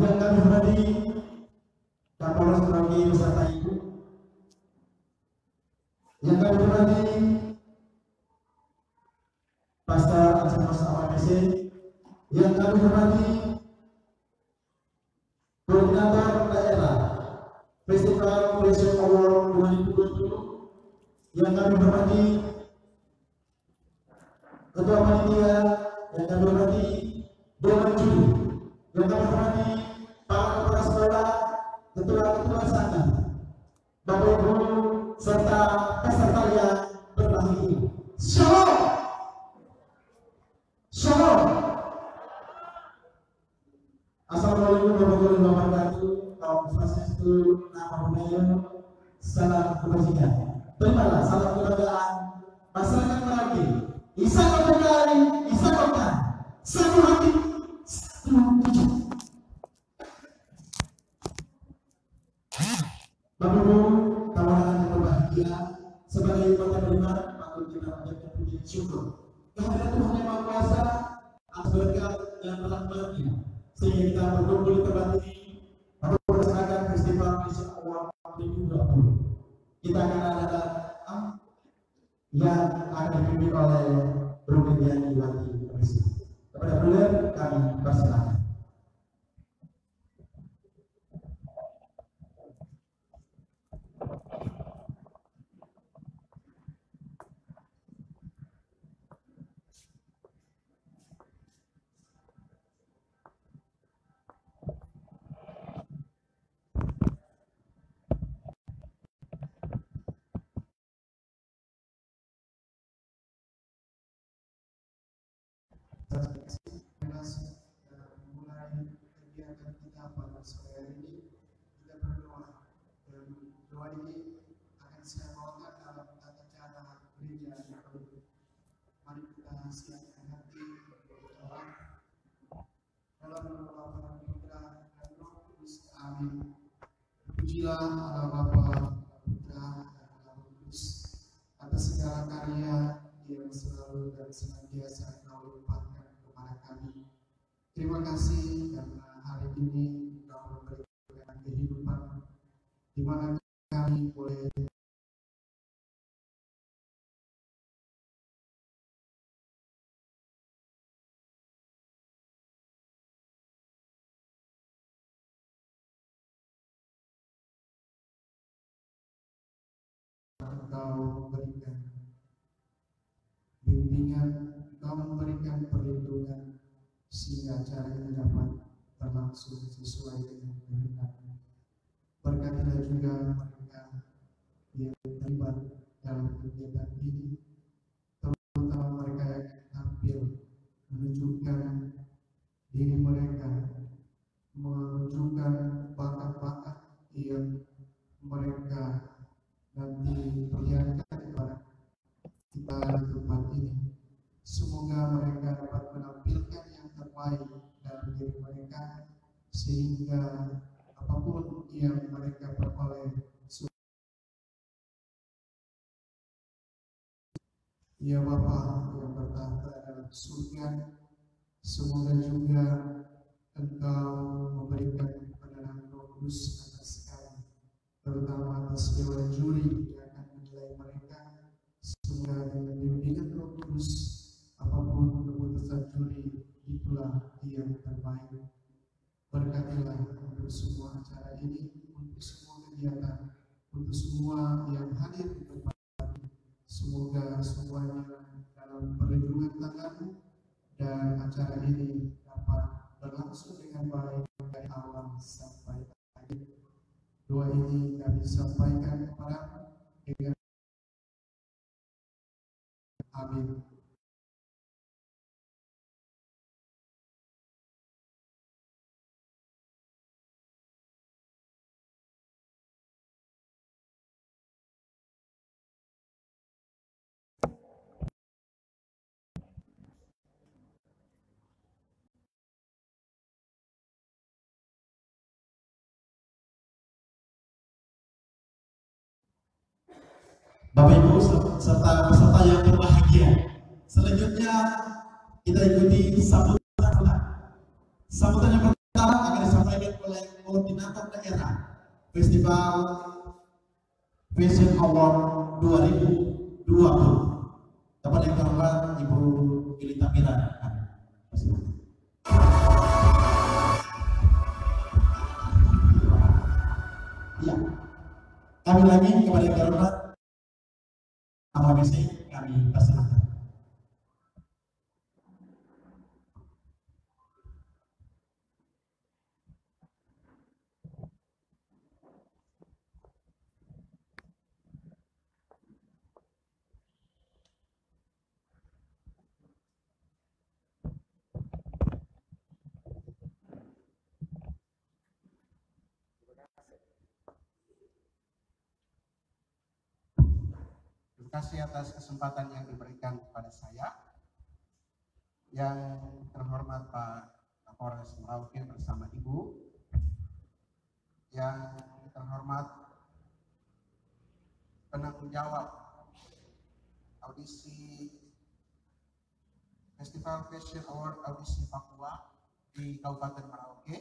yang kami hormati Kapolres Merauke beserta Ibu. Yang kami hormati Pastor Ansenos AWBC yang kami hormati Koordinator Daerah Festival Malaysia Award 2020 yang kami hormati Ketua Panitia yang kami hormati yang senantiasa kau limpahkan kepada kami. Terima kasih karena hari ini langsung sesuai dengan kehendaknya. Berkatilah juga smooth Bapak Ibu serta peserta yang berbahagia. Selanjutnya kita ikuti sambutan. Sambutan yang pertama akan disampaikan oleh koordinator daerah Festival Fashion Award 2020. Dapat yang terhormat Ibu Wilita Mira. Ya. Kami lagi kepada yang terhormat Nama kami persilahkan. Terima kasih atas kesempatan yang diberikan kepada saya. Yang terhormat Pak Kapolres Merauke bersama Ibu. Yang terhormat penanggung jawab audisi Festival Fashion Award Audisi Papua di Kabupaten Merauke,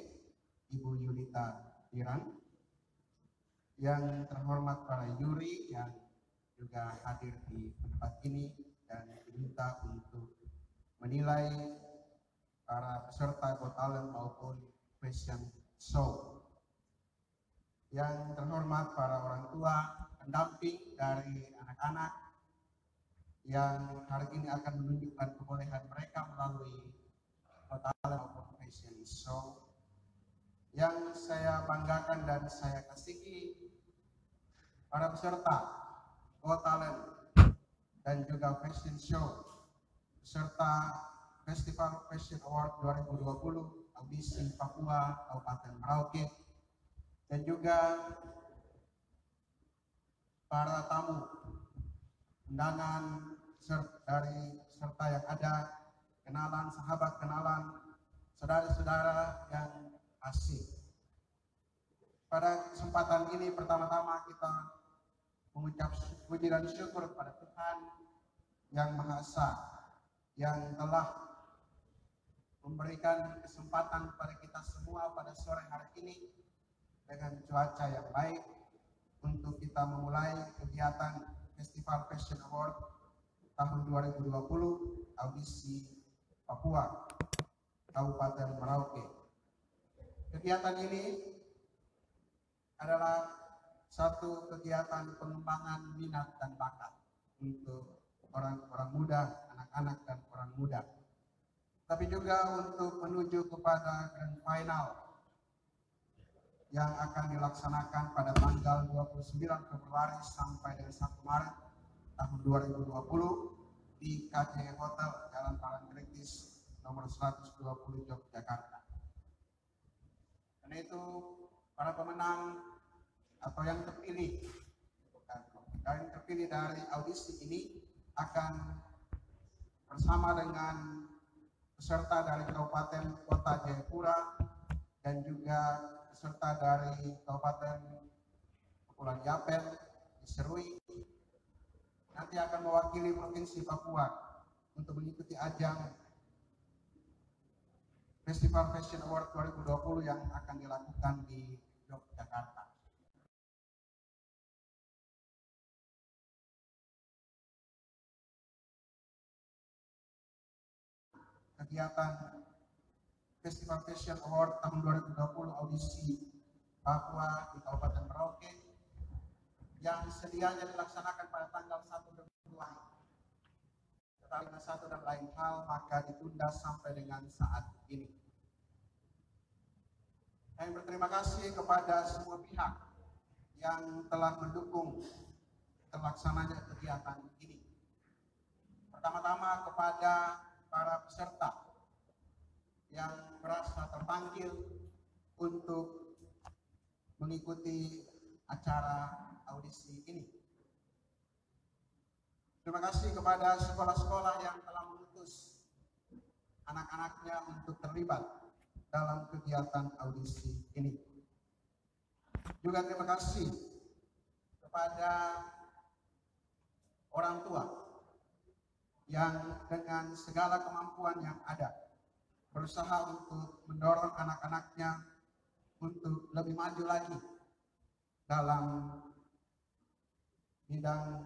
Ibu Yulita Tiran. Yang terhormat para juri yang juga hadir di tempat ini dan diminta untuk menilai para peserta Got Talent maupun fashion show. Yang terhormat para orang tua, pendamping dari anak-anak yang hari ini akan menunjukkan kebolehan mereka melalui Got Talent maupun fashion show. Yang saya banggakan dan saya kasihi para peserta Got Talent. Dan juga Fashion Show. Serta Festival Fashion Award 2020 audisi Papua Kabupaten Merauke. Dan juga para tamu. Undangan dari serta yang ada. Kenalan sahabat kenalan. Saudara-saudara yang asik. Pada kesempatan ini pertama-tama kita mengucap puji dan syukur kepada Tuhan yang Maha Esa yang telah memberikan kesempatan kepada kita semua pada sore hari ini dengan cuaca yang baik untuk kita memulai kegiatan Festival Fashion Award tahun 2020 audisi Papua Kabupaten Merauke. Kegiatan ini adalah satu kegiatan pengembangan minat dan bakat untuk orang-orang muda, anak-anak dan orang muda. Tapi juga untuk menuju kepada grand final yang akan dilaksanakan pada tanggal 29 Februari sampai dengan 1 Maret tahun 2020 di KJ Hotel Jalan Parangtritis nomor 120 Yogyakarta. Karena itu para pemenang atau yang terpilih. Yang terpilih dari audisi ini akan bersama dengan peserta dari Kabupaten Kota Jayapura dan juga peserta dari Kabupaten Kepulauan Yapel, Serui nanti akan mewakili Provinsi Papua untuk mengikuti ajang Festival Fashion Award 2020 yang akan dilakukan di Yogyakarta. Kegiatan Festival Fashion Award tahun 2020 audisi Papua di Kabupaten Merauke yang sedianya dilaksanakan pada tanggal 1 Februari. Tetapi satu dan lain hal maka ditunda sampai dengan saat ini. Saya berterima kasih kepada semua pihak yang telah mendukung terlaksananya kegiatan ini. Pertama-tama kepada para peserta yang merasa terpanggil untuk mengikuti acara audisi ini. Terima kasih kepada sekolah-sekolah yang telah mengutus anak-anaknya untuk terlibat dalam kegiatan audisi ini. Juga terima kasih kepada orang tua yang dengan segala kemampuan yang ada berusaha untuk mendorong anak-anaknya untuk lebih maju lagi dalam bidang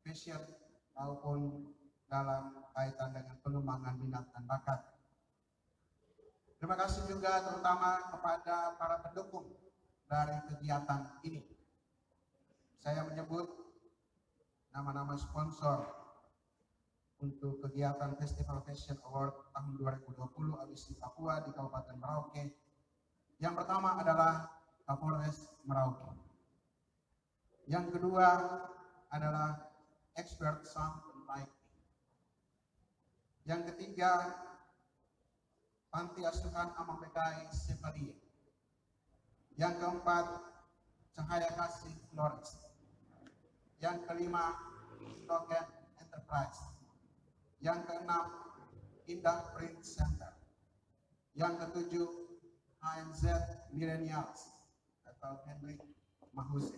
fashion maupun dalam kaitan dengan pengembangan minat dan bakat. Terima kasih juga terutama kepada para pendukung dari kegiatan ini. Saya menyebut nama-nama sponsor untuk kegiatan Festival Fashion Award tahun 2020 Abis di Papua di Kabupaten Merauke. Yang pertama adalah Kapolres Merauke. Yang kedua adalah Expert Sound and Lighting. Yang ketiga Panti Asuhan Amang PKI Sepadia. Yang keempat Cahaya Kasih Flores. Yang kelima Slogan Enterprise. Yang keenam Indah Print Center. Yang ketujuh ANZ Millennials atau Henry Mahuse.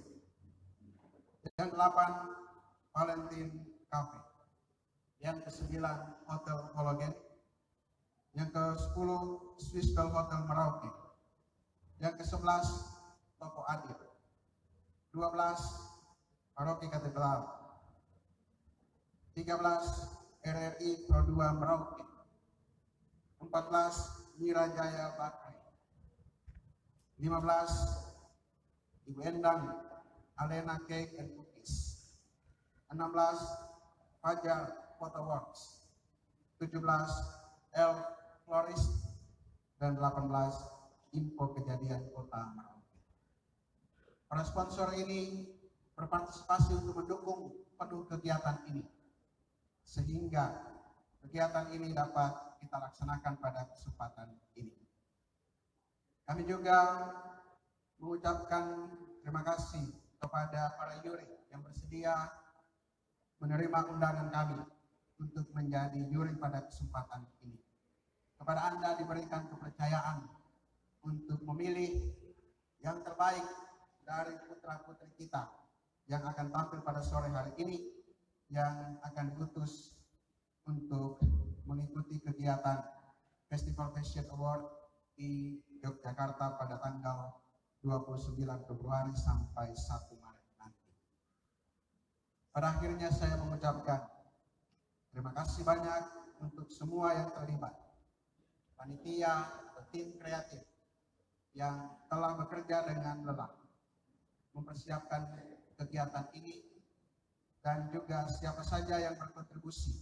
Yang delapan Valentine Cafe. Yang kesembilan Hotel Hologen. Yang ke sepuluh Swiss Bell Hotel Merauke. Yang ke sebelas Toko Adil. Dua belas Paroki Katedral. Tiga belas RRI Pro 2 Merauke. Empat belas Mira Jaya Bakri. Lima belas Ibu Endang Alena Cake and Cookies. 16 Fajar Photoworks. 17 L Florist dan 18 Info Kejadian Kota Merauke. Para sponsor ini berpartisipasi untuk mendukung penuh kegiatan ini sehingga kegiatan ini dapat kita laksanakan pada kesempatan ini. Kami juga mengucapkan terima kasih kepada para juri yang bersedia menerima undangan kami untuk menjadi juri pada kesempatan ini. Kepada Anda diberikan kepercayaan untuk memilih yang terbaik dari putra-putri kita yang akan tampil pada sore hari ini yang akan diutus untuk mengikuti kegiatan Festival Fashion Award di Yogyakarta pada tanggal 29 Februari sampai 1 Maret nanti. Pada akhirnya saya mengucapkan terima kasih banyak untuk semua yang terlibat. Panitia atau tim kreatif yang telah bekerja dengan lelah mempersiapkan kegiatan ini dan juga siapa saja yang berkontribusi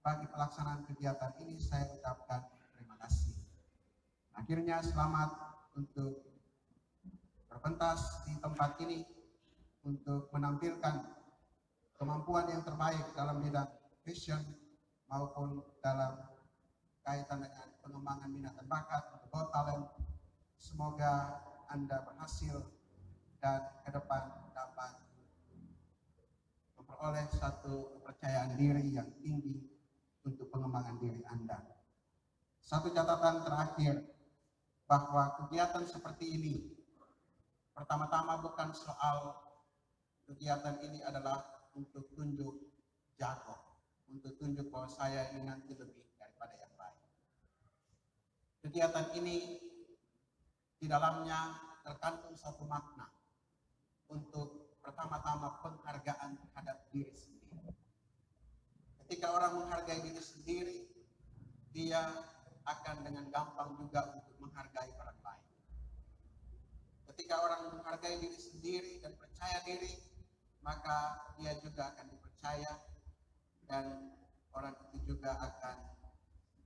bagi pelaksanaan kegiatan ini saya ucapkan terima kasih. Akhirnya selamat untuk berpentas di tempat ini untuk menampilkan kemampuan yang terbaik dalam bidang fashion maupun dalam kaitan dengan pengembangan minat dan bakat untuk Talent. Semoga Anda berhasil dan ke depan dapat memperoleh satu kepercayaan diri yang tinggi untuk pengembangan diri Anda. Satu catatan terakhir bahwa kegiatan seperti ini pertama-tama bukan soal kegiatan ini adalah untuk tunjuk jago, untuk tunjuk bahwa saya ini nanti lebih daripada yang lain. Kegiatan ini di dalamnya terkandung satu makna untuk pertama-tama penghargaan terhadap diri sendiri. Ketika orang menghargai diri sendiri, dia akan dengan gampang juga untuk menghargai orang lain. Ketika orang menghargai diri sendiri dan percaya diri, maka dia juga akan dipercaya dan orang itu juga akan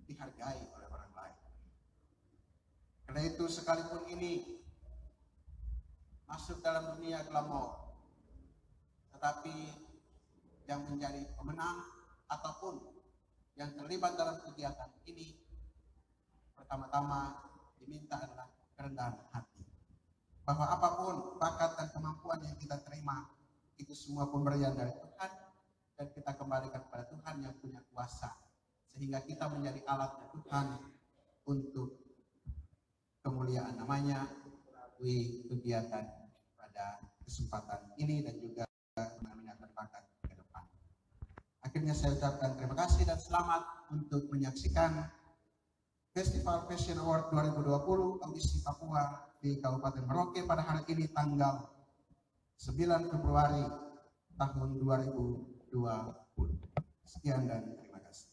dihargai oleh orang lain. Karena itu sekalipun ini masuk dalam dunia glamor, tetapi yang menjadi pemenang ataupun yang terlibat dalam kegiatan ini pertama-tama diminta adalah kerendahan hati. Bahwa apa pun bakat dan kemampuan yang kita terima itu semua pemberian dari Tuhan dan kita kembalikan kepada Tuhan yang punya kuasa sehingga kita menjadi alat Tuhan untuk kemuliaan namanya melalui kegiatan pada kesempatan ini dan juga ke depan. Akhirnya saya ucapkan terima kasih dan selamat untuk menyaksikan Festival Fashion Award 2020 audisi Papua di Kabupaten Merauke pada hari ini tanggal 9 Februari tahun 2020. Sekian dan terima kasih.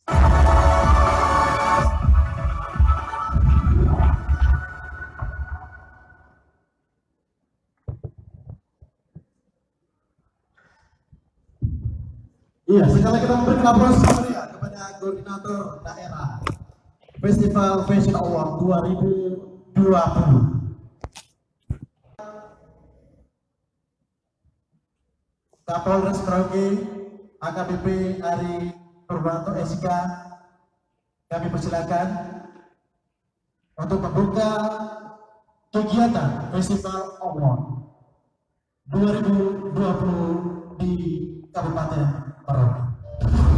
Iya, sekali kita memberikan aplaus meriah kepada koordinator daerah. Festival Fashion Award 2020. Kapolres Merauke AKBP Ari Purwanto SK kami persilakan untuk membuka kegiatan Festival Award 2020 di Kabupaten Merauke.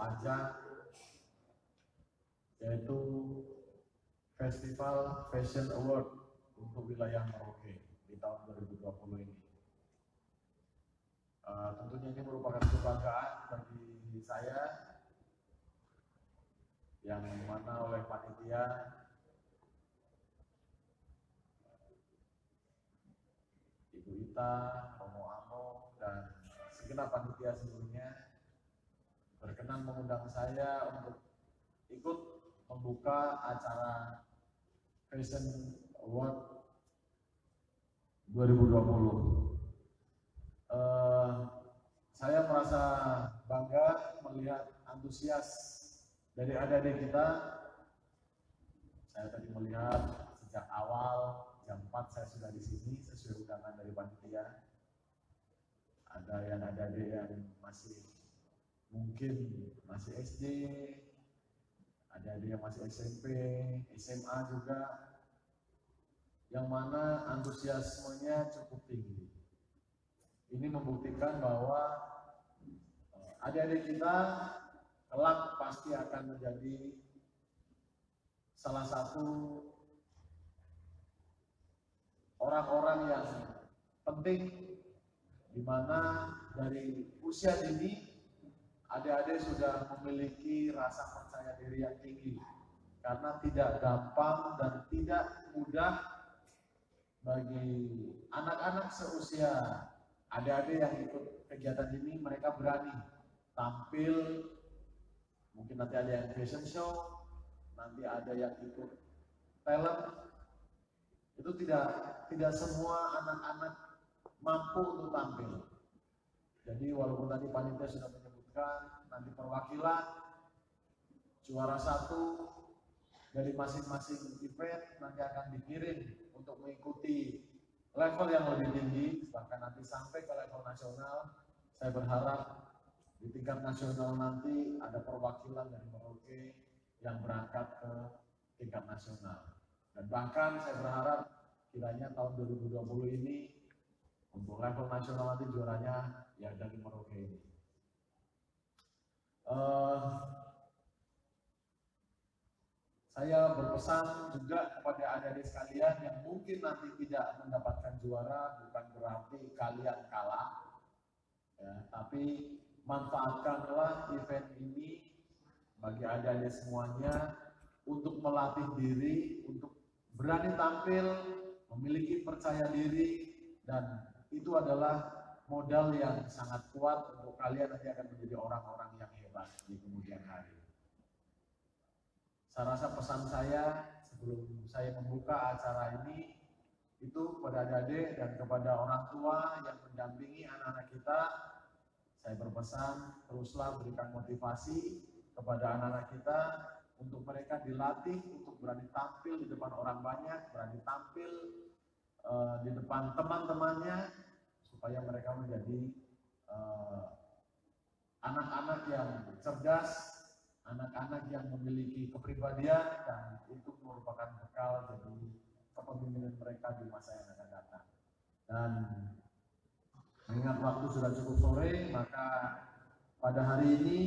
Ajang yaitu Festival Fashion Award untuk wilayah Merauke di tahun 2020 ini. Uh, tentunya ini merupakan kebanggaan bagi saya yang mana oleh panitia Ibu Ita, Romo Amo, dan segenap panitia seluruhnya berkenan mengundang saya untuk ikut membuka acara Fashion Award 2020. Eh, saya merasa bangga melihat antusias dari adik-adik kita. Saya tadi melihat sejak awal jam 4 saya sudah di sini sesuai undangan dari panitia. Ada yang adik-adik yang masih mungkin masih SD, ada adik yang masih SMP, SMA juga, yang mana antusiasmenya cukup tinggi. Ini membuktikan bahwa eh, adik-adik kita kelak pasti akan menjadi salah satu orang-orang yang penting di mana dari usia dini adik-adik sudah memiliki rasa percaya diri yang tinggi. Karena tidak gampang dan tidak mudah bagi anak-anak seusia adik-adik yang ikut kegiatan ini mereka berani tampil. Mungkin nanti ada yang fashion show nanti ada yang ikut talent. Itu tidak tidak semua anak-anak mampu untuk tampil. Jadi walaupun tadi panitia sudah menyebutkan nanti perwakilan juara satu dari masing-masing event nanti akan dikirim untuk mengikuti level yang lebih tinggi bahkan nanti sampai ke level nasional. Saya berharap di tingkat nasional nanti ada perwakilan dari Merauke yang berangkat ke tingkat nasional. Dan bahkan saya berharap kiranya tahun 2020 ini untuk level nasional nanti juaranya ya dari Merauke ini. Eh, saya berpesan juga kepada adik-adik sekalian yang mungkin nanti tidak mendapatkan juara bukan berarti kalian kalah. Ya, tapi manfaatkanlah event ini bagi adik-adik semuanya untuk melatih diri untuk berani tampil memiliki percaya diri dan itu adalah modal yang sangat kuat untuk kalian nanti akan menjadi orang-orang yang di kemudian hari. Saya rasa pesan saya sebelum saya membuka acara ini itu kepada adik-adik dan kepada orang tua yang mendampingi anak-anak kita, saya berpesan teruslah berikan motivasi kepada anak-anak kita untuk mereka dilatih untuk berani tampil di depan orang banyak, berani tampil uh, di depan teman-temannya supaya mereka menjadi eh, anak-anak yang cerdas, anak-anak yang memiliki kepribadian dan itu merupakan bekal jadi kepemimpinan mereka di masa yang akan datang. Dan mengingat waktu sudah cukup sore, maka pada hari ini,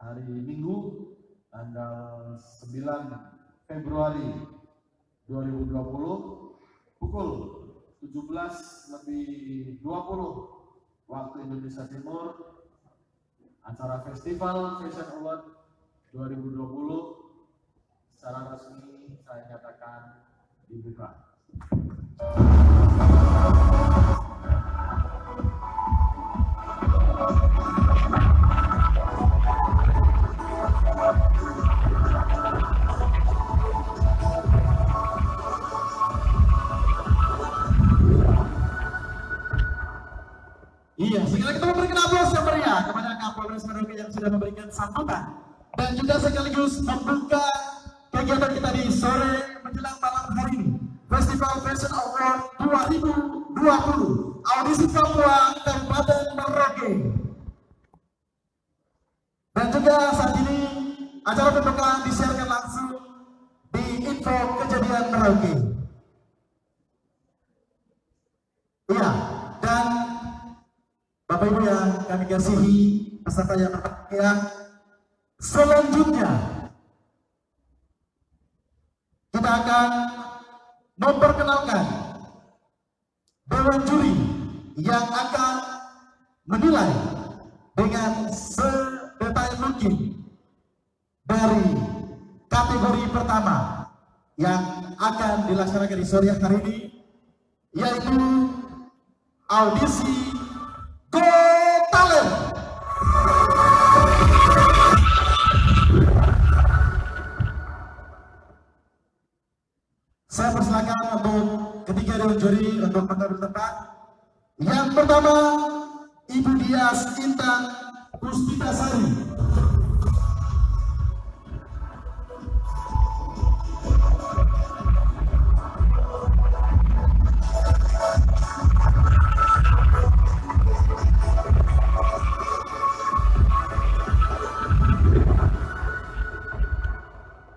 hari Minggu, tanggal 9 Februari 2020, pukul 17 lebih 20 waktu Indonesia Timur acara Festival Fashion Award 2020 secara resmi saya nyatakan dibuka. Iya, sekali kita memberikan aplaus yang meriah Kapolres Merauke yang sudah memberikan sambutan dan juga sekaligus membuka kegiatan kita di sore menjelang malam hari ini. Festival Fashion Award 2020 audisi Papua Kabupaten Merauke. Dan juga saat ini acara pembukaan disiarkan langsung di info kejadian Merauke. Iya, dan Bapak Ibu yang kami kasihi, peserta yang berbahagia, selanjutnya kita akan memperkenalkan dewan juri yang akan menilai dengan sedetail mungkin dari kategori pertama yang akan dilaksanakan di sore hari ini yaitu audisi Go Talent. Untuk ketiga dewan juri untuk mengambil tempat. Yang pertama, Ibu Dias Intan Puspitasari.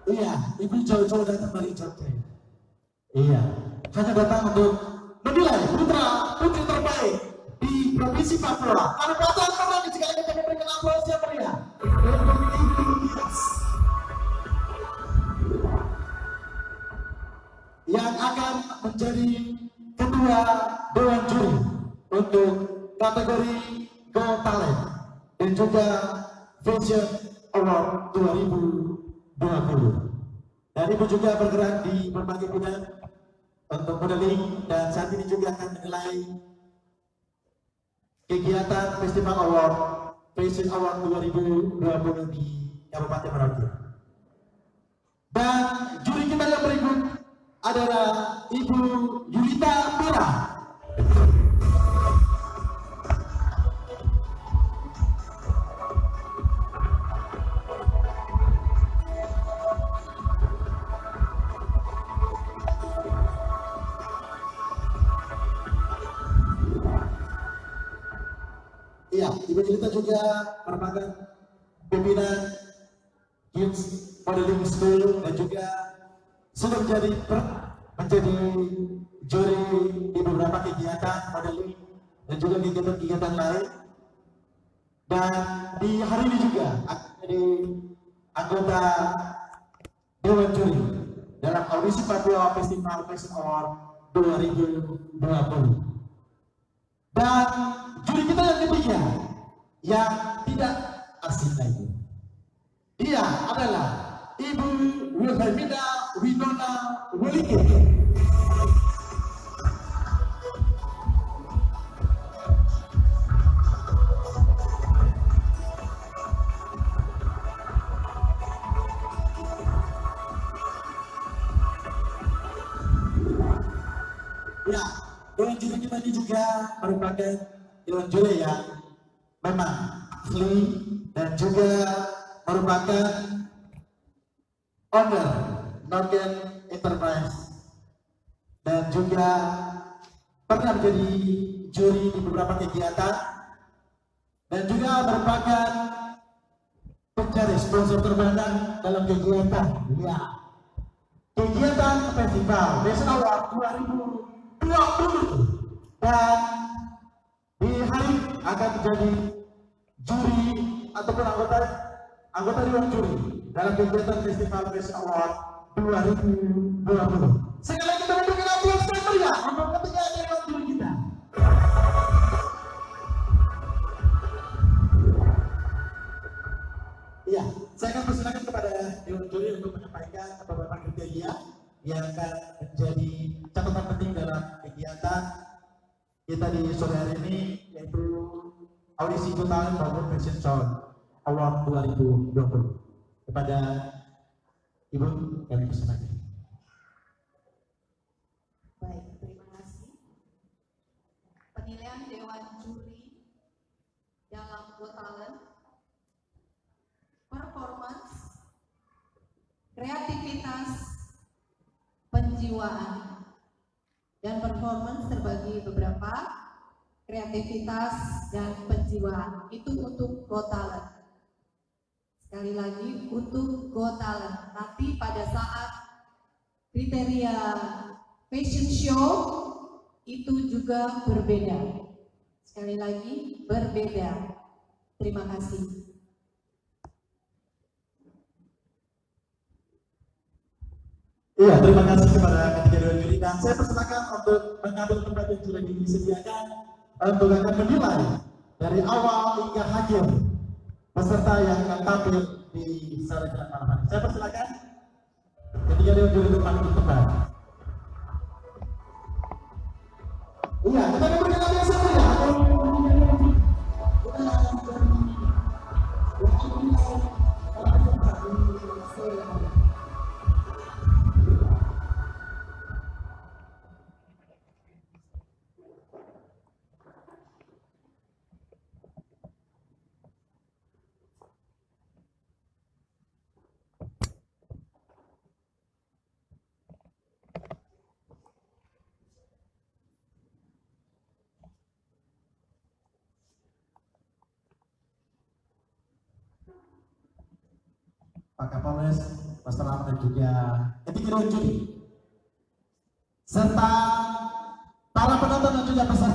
Iya, ibu jauh-jauh datang dari Jogja. Iya, hanya datang untuk menilai putra putri terbaik di provinsi Papua. Ada perasaan pernah di sekali kita memberikan aplaus yang meriah. Yang akan menjadi ketua dewan juri untuk kategori Go Talent dan juga Vision Award 2020. Dan ibu juga bergerak di berbagai bidang untuk modeling dan saat ini juga akan menilai kegiatan Festival Award Fashion Award 2020 di Kabupaten Merauke. Dan juri kita yang berikut adalah Ibu Yulita Mira. Ibu Yulita juga merupakan pimpinan Kids Modeling School dan juga sudah menjadi per, menjadi juri di beberapa kegiatan modeling dan juga kegiatan-kegiatan lain. Dan di hari ini juga menjadi anggota Dewan Juri dalam audisi Papua Festival Fashion Award 2020. Dan juri kita yang ketiga yang tidak asing lagi. Dia adalah Ibu Wilhelmina Winona Welike. Ya, dewan juri kita ini juga merupakan dewan juri yang memang ahli dan juga merupakan owner Northern Enterprise. Dan juga pernah menjadi juri di beberapa kegiatan. Dan juga merupakan pencari sponsor terbanyak dalam kegiatan. Ya. Kegiatan festival Desa Awal 2020 dan di hari akan menjadi juri ataupun anggota anggota dewan juri dalam kegiatan festival Desa Awal 2020 sekali lagi kita berikan aplaus yang meriah untuk ketiga dewan juri kita. Iya, saya akan persilakan kepada Dewan Juri untuk menyampaikan beberapa kriteria yang akan menjadi catatan penting dalam kegiatan kita di sore hari ini yaitu audisi total maupun fashion show awal 2020 kepada Ibu kami persilakan. Baik, terima kasih. Penilaian Dewan Juri dalam Go Talent, performance, kreativitas, penjiwaan, dan performance terbagi beberapa kreativitas dan penjiwaan itu untuk Go Talent. Sekali lagi untuk Go Talent. Nanti pada saat kriteria fashion show itu juga berbeda. Sekali lagi berbeda. Terima kasih. Iya, terima kasih kepada dan saya persilakan untuk mengambil tempat yang sudah disediakan untuk akan menilai dari awal hingga akhir peserta yang akan tampil di sore jalan malam. Saya persilakan ketiga dewan juri untuk mengambil tempat. Iya, kita akan berikan lagi yang satu ya. Pak Kapolres, Mas Salam dan juga juri serta para penonton dan juga peserta.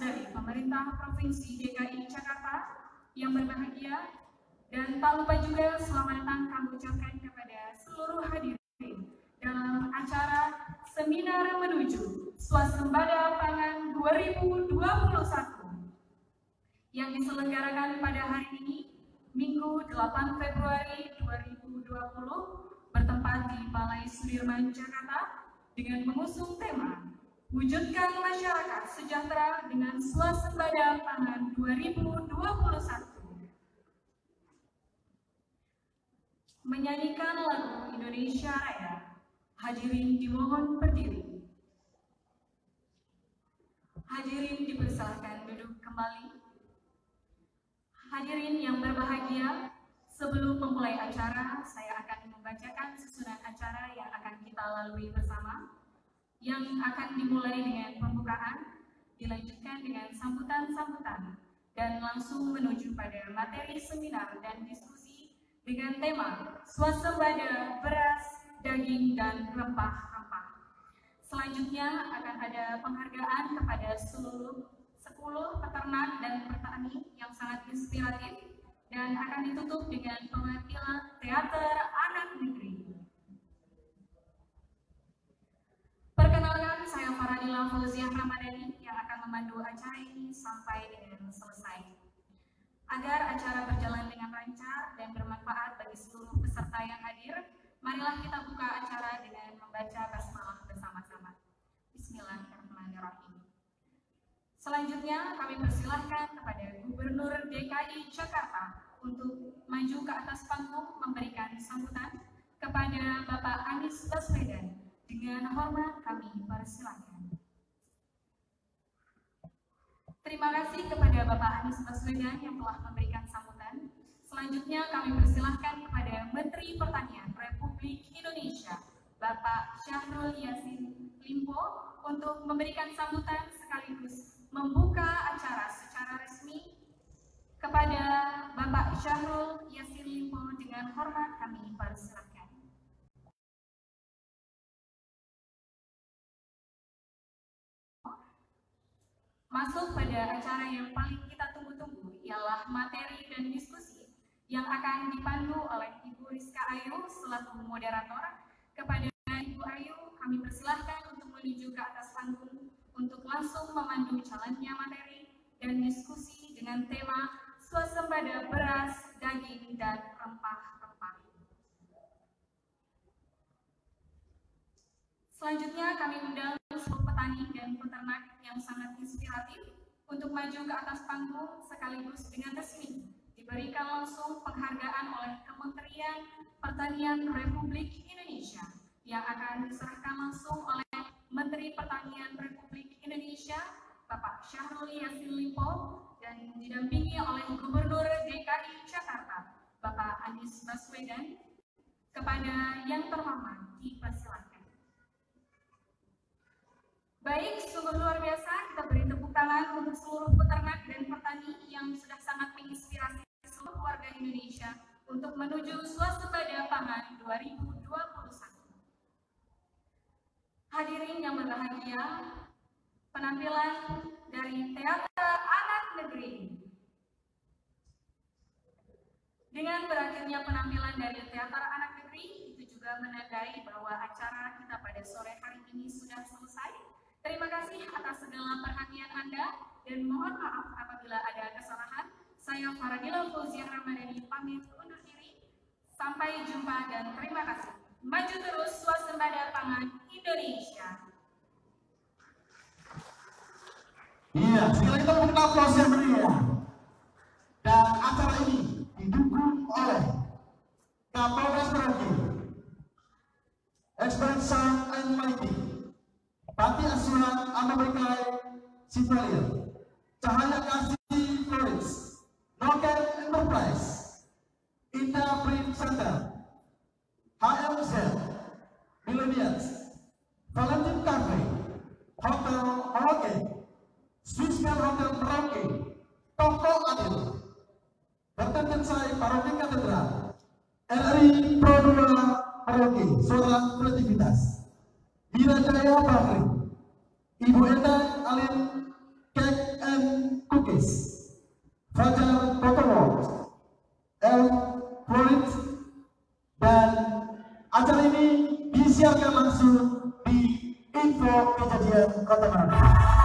Dari pemerintah Provinsi DKI Jakarta yang berbahagia, dan tak lupa juga selamat datang kami ucapkan kepada seluruh hadirin dalam acara Seminar Menuju Swasembada Pangan 2021 yang diselenggarakan pada hari ini, Minggu 8 Februari 2020, bertempat di Balai Sudirman, Jakarta, dengan mengusung tema Wujudkan Masyarakat Sejahtera dengan Swasembada Pangan 2021. Menyanyikan lagu Indonesia Raya, hadirin dimohon berdiri. Hadirin dipersilahkan duduk kembali. Hadirin yang berbahagia, sebelum memulai acara, saya akan membacakan susunan acara yang akan kita lalui bersama, yang akan dimulai dengan pembukaan, dilanjutkan dengan sambutan-sambutan, dan langsung menuju pada materi seminar dan diskusi dengan tema swasembada beras, daging, dan rempah-rempah. Selanjutnya akan ada penghargaan kepada seluruh 10 peternak dan petani yang sangat inspiratif dan akan ditutup dengan penampilan teater anak negeri. Saya Faradila Fauziah Ramadhani yang akan memandu acara ini sampai dengan selesai. Agar acara berjalan dengan lancar dan bermanfaat bagi seluruh peserta yang hadir, marilah kita buka acara dengan membaca basmalah bersama-sama. Bismillahirrahmanirrahim. Selanjutnya kami persilahkan kepada Gubernur DKI Jakarta untuk maju ke atas panggung memberikan sambutan kepada Bapak Anies Baswedan. Dengan hormat kami persilahkan. Terima kasih kepada Bapak Anies Baswedan yang telah memberikan sambutan. Selanjutnya kami persilahkan kepada Menteri Pertanian Republik Indonesia, Bapak Syahrul Yassin Limpo untuk memberikan sambutan sekaligus membuka acara secara resmi kepada Bapak Syahrul Yassin Limpo dengan hormat kami persilahkan. Masuk pada acara yang paling kita tunggu-tunggu ialah materi dan diskusi yang akan dipandu oleh Ibu Rizka Ayu selaku moderator. Kepada Ibu Ayu, kami persilahkan untuk menuju ke atas panggung untuk langsung memandu jalannya materi dan diskusi dengan tema swasembada beras, daging, dan rempah-rempah. Selanjutnya kami undang seluruh petani dan peternak yang sangat inspiratif untuk maju ke atas panggung sekaligus dengan resmi diberikan langsung penghargaan oleh Kementerian Pertanian Republik Indonesia yang akan diserahkan langsung oleh Menteri Pertanian Republik Indonesia Bapak Syahrul Yassin Limpo dan didampingi oleh Gubernur DKI Jakarta Bapak Anies Baswedan kepada yang terhormat dipersilakan. Baik, sungguh luar biasa. Kita beri tepuk tangan untuk seluruh peternak dan petani yang sudah sangat menginspirasi seluruh warga Indonesia untuk menuju swasembada pangan 2021. Hadirin yang berbahagia, penampilan dari Teater Anak Negeri. Dengan berakhirnya penampilan dari Teater Anak Negeri, itu juga menandai bahwa acara kita pada sore hari ini sudah selesai. Terima kasih atas segala perhatian Anda dan mohon maaf apabila ada kesalahan. Saya Faradila Fauzia Ramadhani pamit undur diri. Sampai jumpa dan terima kasih. Maju terus swasembada pangan Indonesia. Iya, sekali kita berikan aplaus yang meriah. Dan acara ini didukung oleh Kapolres Merauke, Sound and Lighting, Panti Asuhan Amerikai Civilian, Cahaya Kasih Florence, Noken Enterprise, Indah Print Center, HMZ, Millennials, Valentine Cafe, Hotel Merauke, Swisscam Hotel Merauke, Toko Adil, Bertenten saya Paroki Katedral, RRI Pro 2 Merauke, Suara Kreativitas, Wirajaya Bakri, Ibu Endang Alin Cake and Cookies, Fajar Photoworks, El Florence, dan acara ini disiarkan langsung di Info Kejadian Kota Merauke.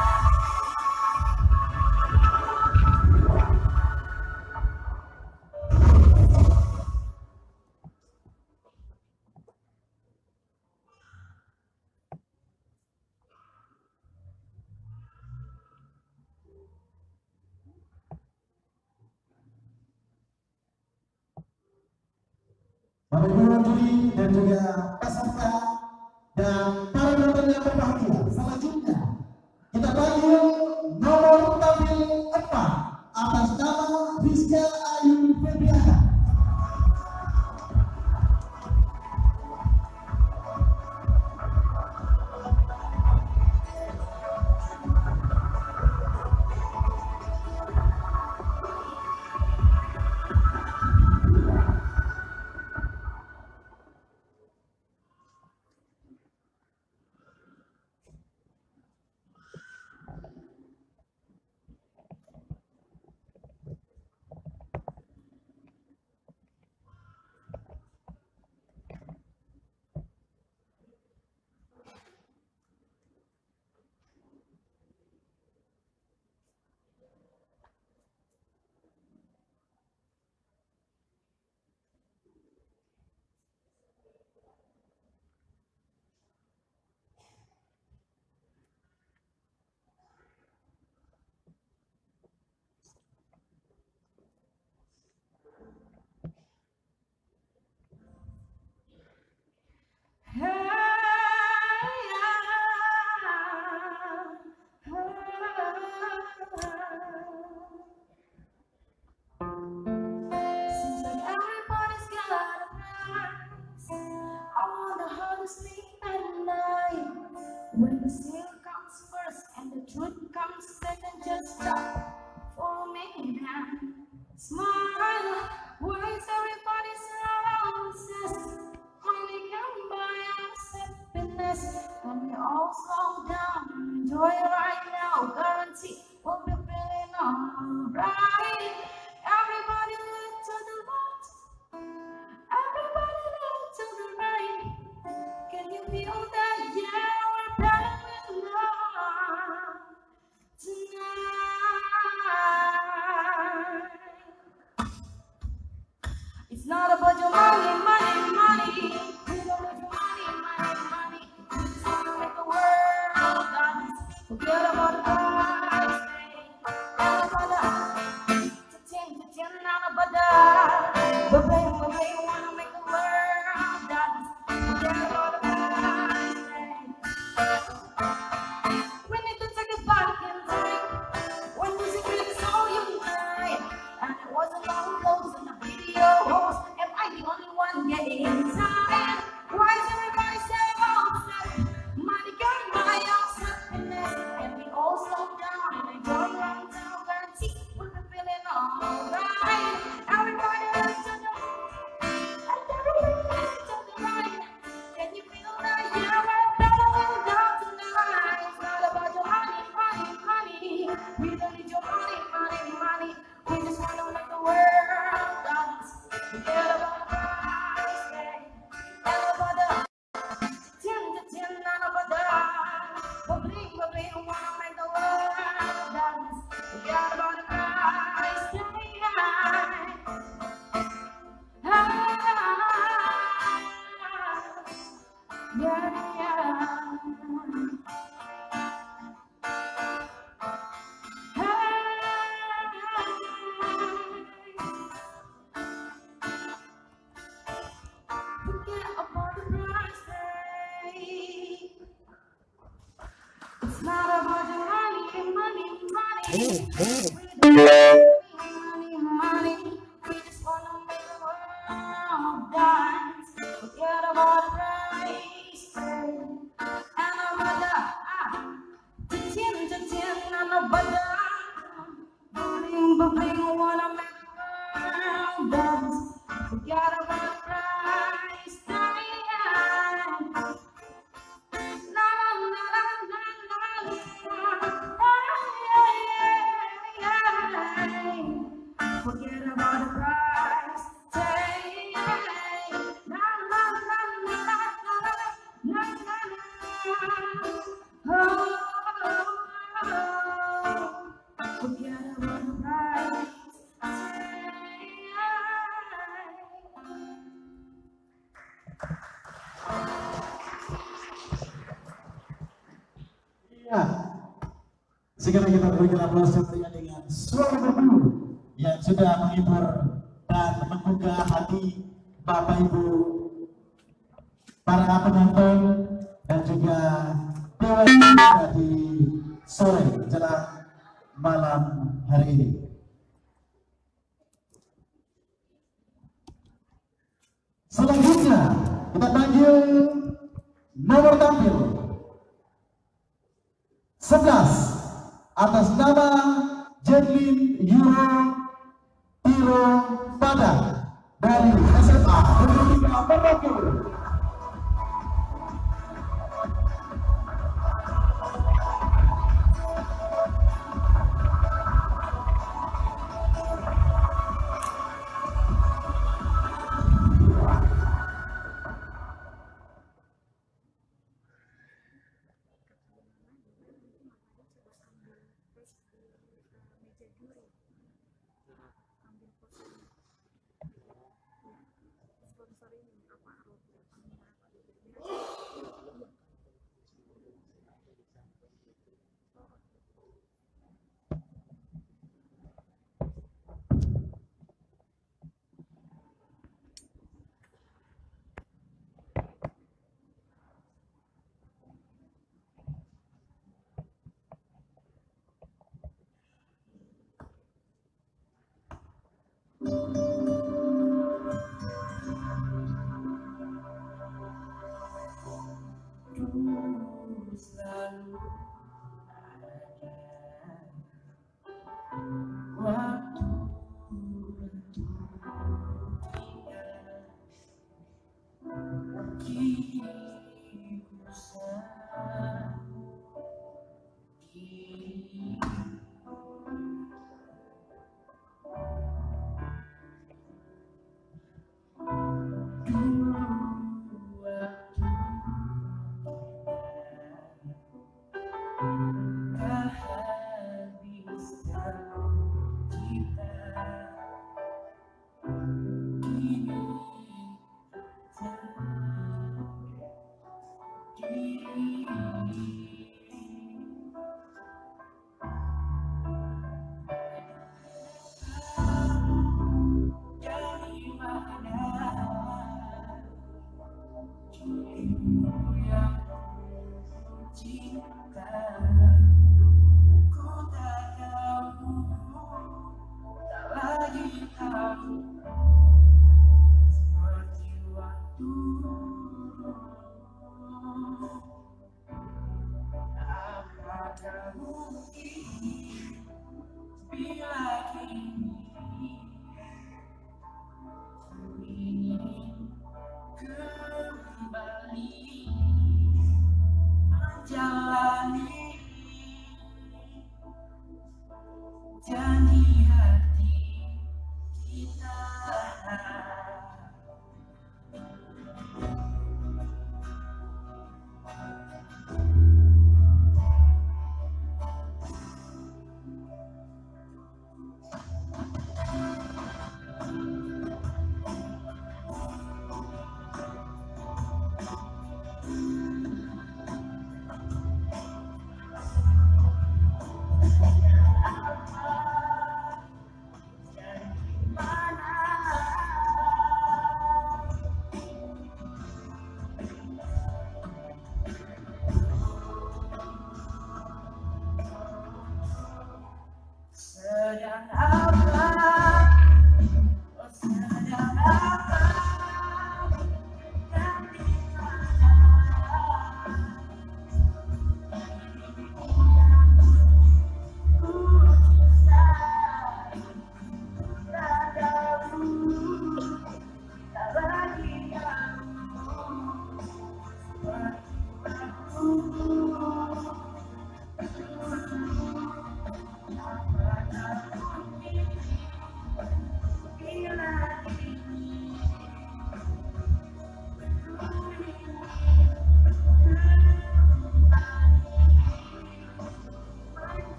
Happiness, and we all slow down enjoy it right now. Guarantee we'll be feeling alright. Sekarang kita berikan aplaus yang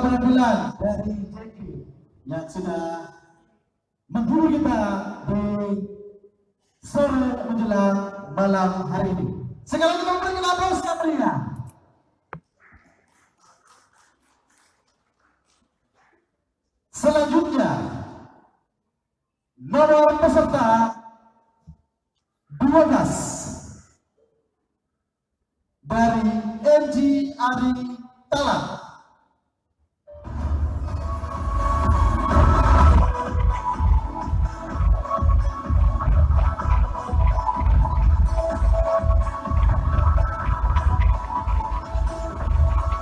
Penampilan dari Jackie yang sudah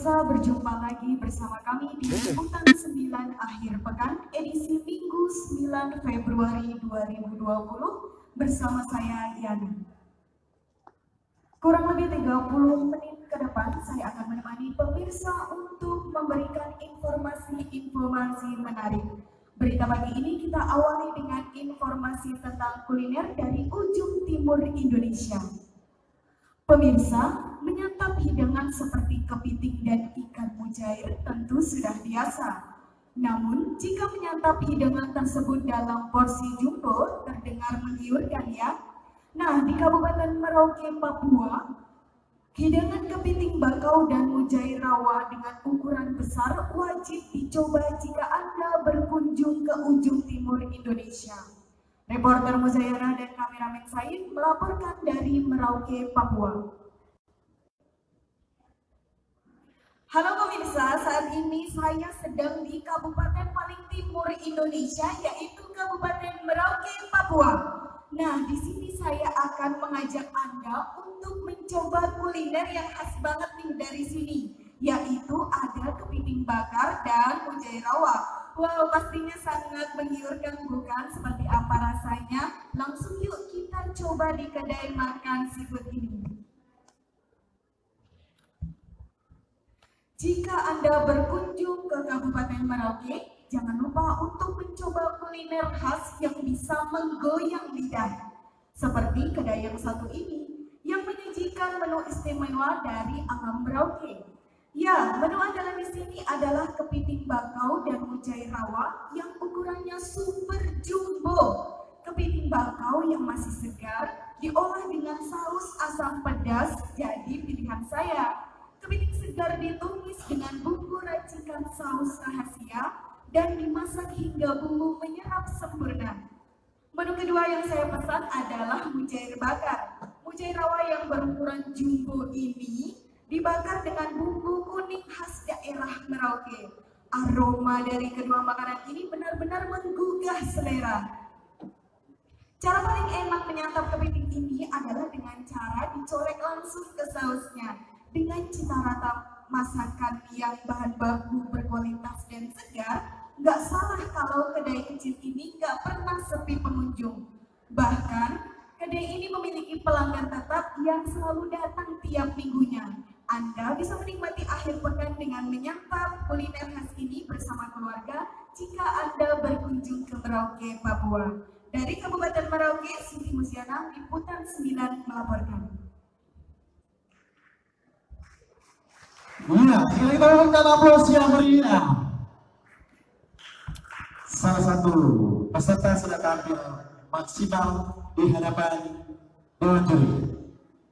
pemirsa, berjumpa lagi bersama kami di Liputan 9 Akhir Pekan edisi Minggu 9 Februari 2020 bersama saya Yana. Kurang lebih 30 menit ke depan saya akan menemani pemirsa untuk memberikan informasi-informasi menarik. Berita pagi ini kita awali dengan informasi tentang kuliner dari ujung timur Indonesia. Pemirsa, menyantap hidangan seperti kepiting dan ikan mujair tentu sudah biasa. Namun, jika menyantap hidangan tersebut dalam porsi jumbo, terdengar menggiurkan ya. Nah, di Kabupaten Merauke, Papua, hidangan kepiting bakau dan mujair rawa dengan ukuran besar wajib dicoba jika Anda berkunjung ke ujung timur Indonesia. Reporter Muzayana dan kameramen Said melaporkan dari Merauke, Papua. Halo pemirsa, saat ini saya sedang di Kabupaten paling timur Indonesia, yaitu Kabupaten Merauke, Papua. Nah, di sini saya akan mengajak Anda untuk mencoba kuliner yang khas banget nih dari sini, yaitu ada kepiting bakar dan mujair rawa. Wow, pastinya sangat menggiurkan bukan? Seperti apa rasanya? Langsung yuk kita coba di kedai makan seafood ini. Jika Anda berkunjung ke Kabupaten Merauke, jangan lupa untuk mencoba kuliner khas yang bisa menggoyang lidah. Seperti kedai yang satu ini, yang menyajikan menu istimewa dari alam Merauke. Ya, menu andalan di sini adalah kepiting bakau dan mujair rawa yang ukurannya super jumbo. Kepiting bakau yang masih segar diolah dengan saus asam pedas jadi pilihan saya. Segar ditumis dengan bumbu racikan saus rahasia dan dimasak hingga bumbu menyerap sempurna. Menu kedua yang saya pesan adalah mujair bakar. Mujair rawa yang berukuran jumbo ini dibakar dengan bumbu kuning khas daerah Merauke. Aroma dari kedua makanan ini benar-benar menggugah selera. Cara paling enak menyantap kepiting ini adalah dengan cara dicolek langsung ke sausnya dengan cita rata masakan yang bahan baku berkualitas dan segar, nggak salah kalau kedai kecil ini nggak pernah sepi pengunjung. Bahkan, kedai ini memiliki pelanggan tetap yang selalu datang tiap minggunya. Anda bisa menikmati akhir pekan dengan menyantap kuliner khas ini bersama keluarga jika Anda berkunjung ke Merauke, Papua. Dari Kabupaten Merauke, Siti Musiana, Liputan 9 melaporkan. Iya, kita berikan aplaus yang meriah. Salah satu peserta sudah tampil maksimal di hadapan Dewan Juri.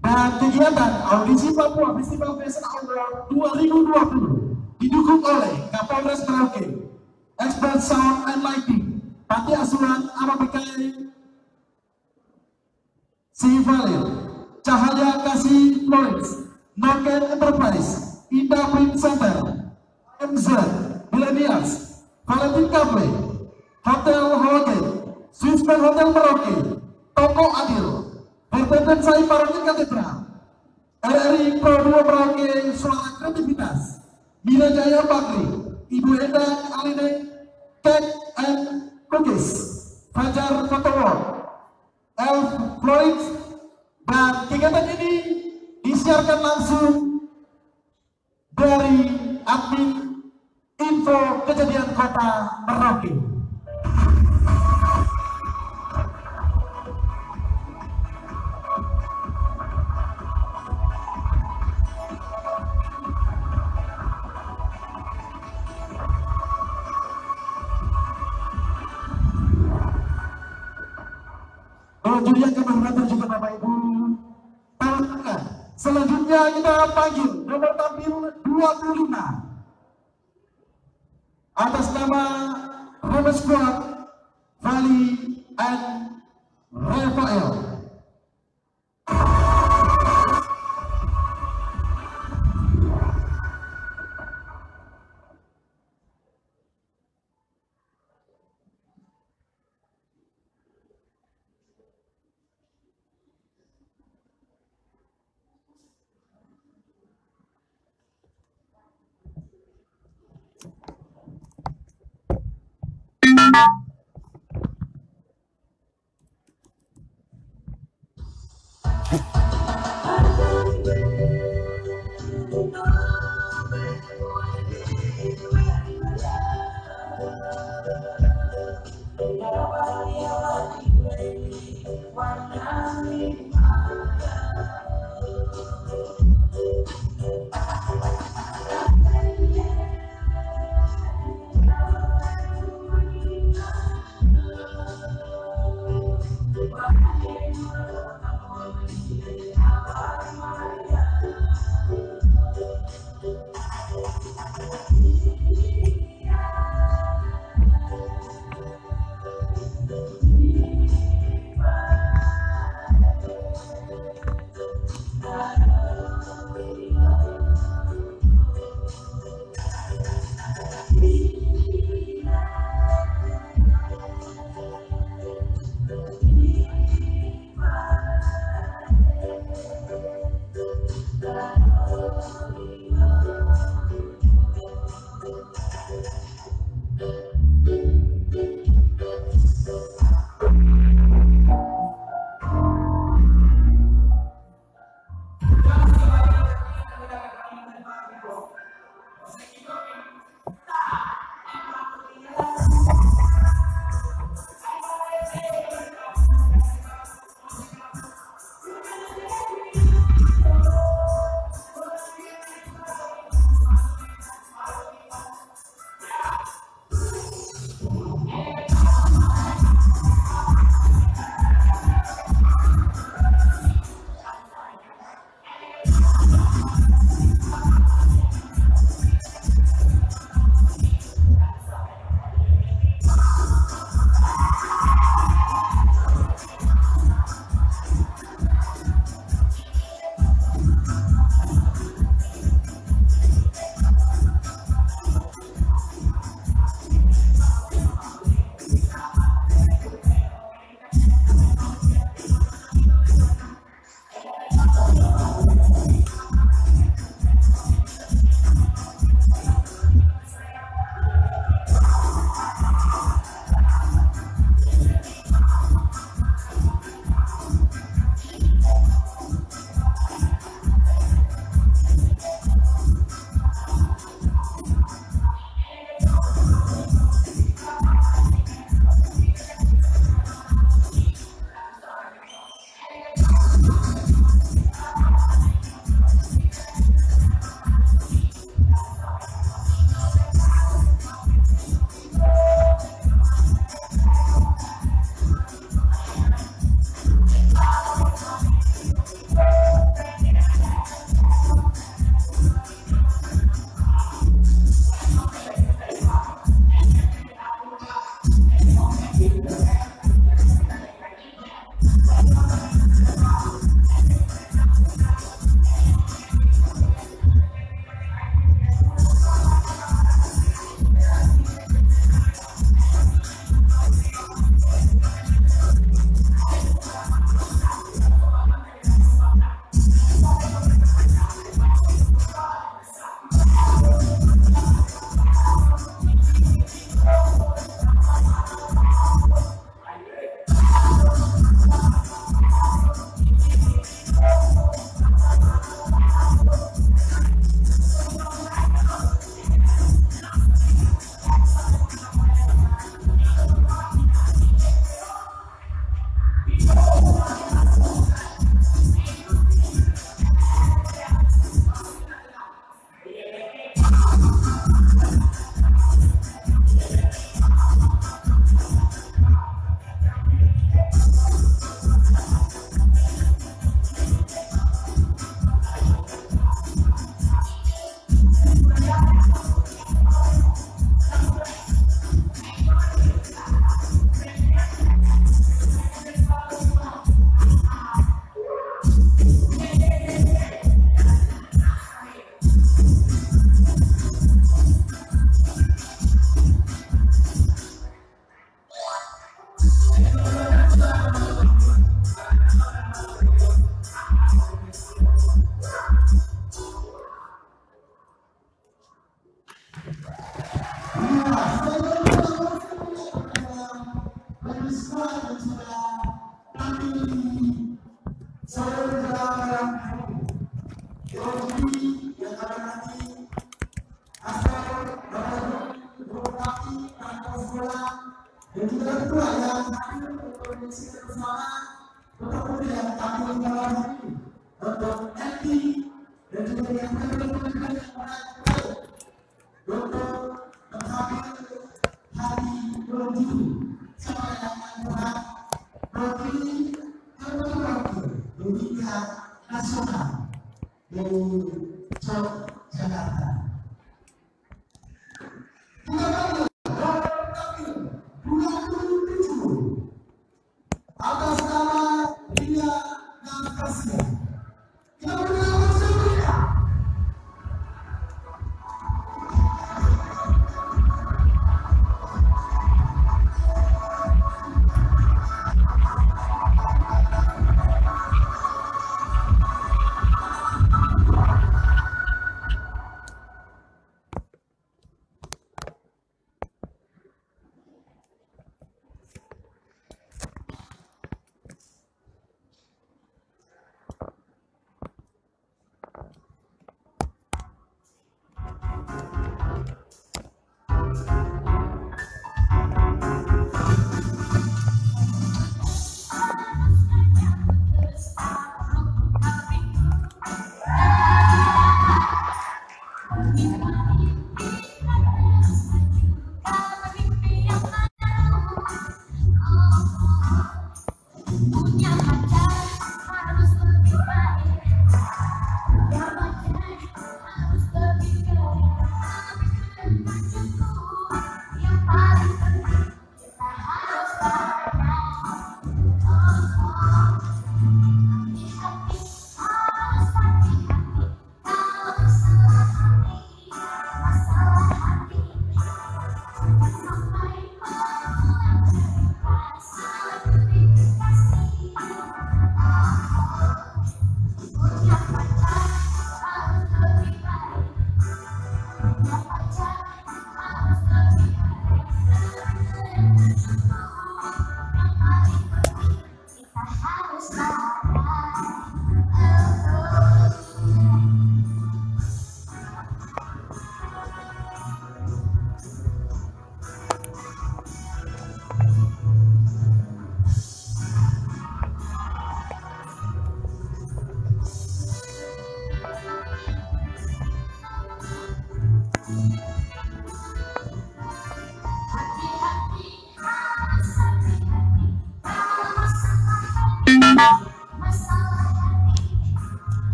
Dan kegiatan audisi Papua Festival Fashion Award 2020 didukung oleh Kapolres Merauke, Expert Sound and Lighting, Panti Asuhan Amabekai, Sivalil, Cahaya Kasih Florence, Noken Enterprise, Indah Print Center, MZ, Millennials, Valentine Cafe, Hotel Holiday, Swissman Hotel Merauke, Toko Adil, Berteten Sai Parokin Katedral, RRI Pro 2 Merauke Suara Kreativitas, Mira Jaya Bakri, Ibu Endang Aline, Cake and Cookies, Fajar Photo Walk, Elf Florence, dan kegiatan ini disiarkan langsung dari admin info kejadian kota Merauke. Selanjutnya kita panggil nomor tampil 25 atas nama Robert Squad Vali and Rafael.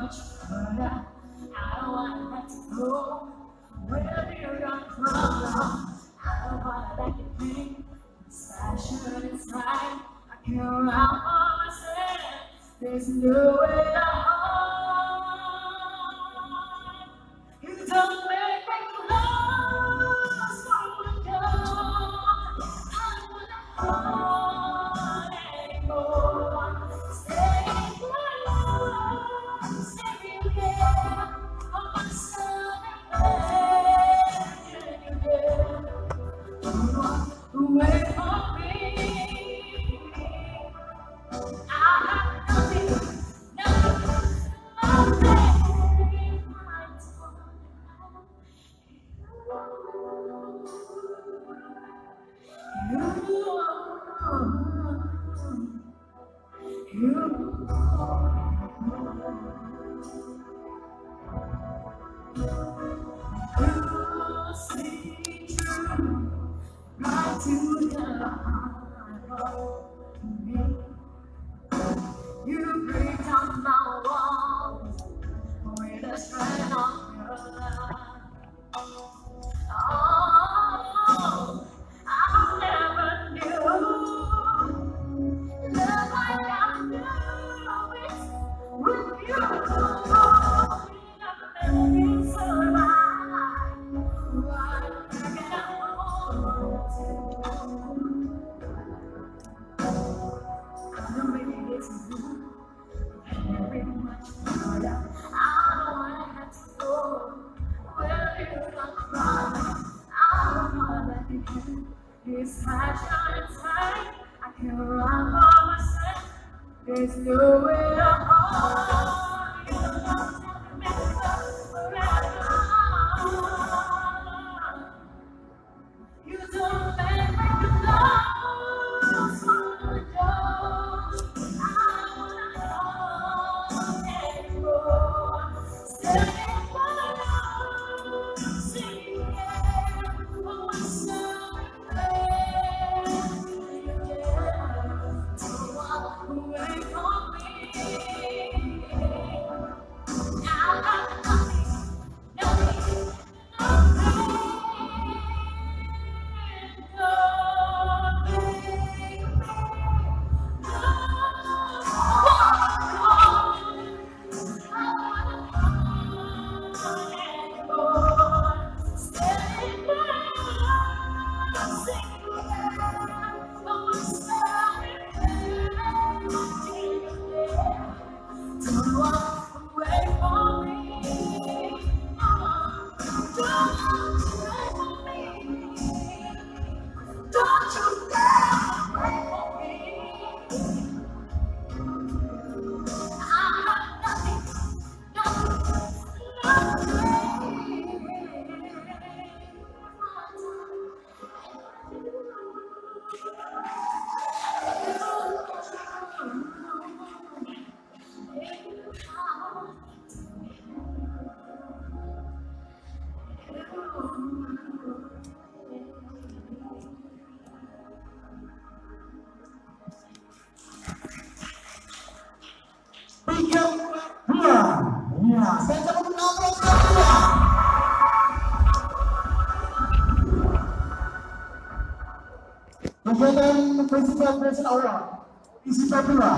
much further. wanna let it go. Where did I come from? want to let it be. Passion inside. I can't run my myself. There's no way out. You don't principal place Aura, Is popular?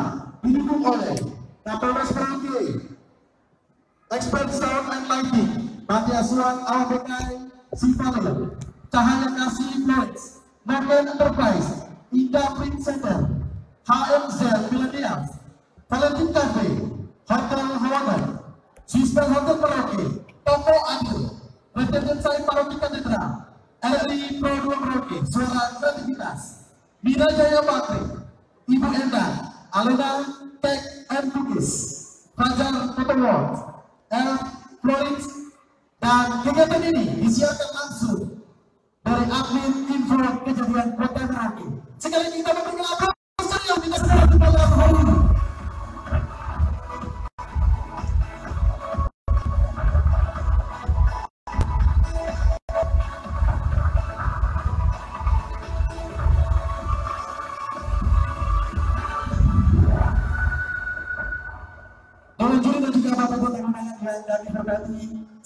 dari admin info kejadian kota Merapi. Sekali lagi kita memberikan aplaus serius kita sudah kepada Hollywood.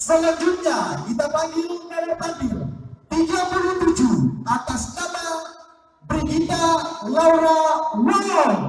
Selanjutnya kita panggil Kalimantan No. uh.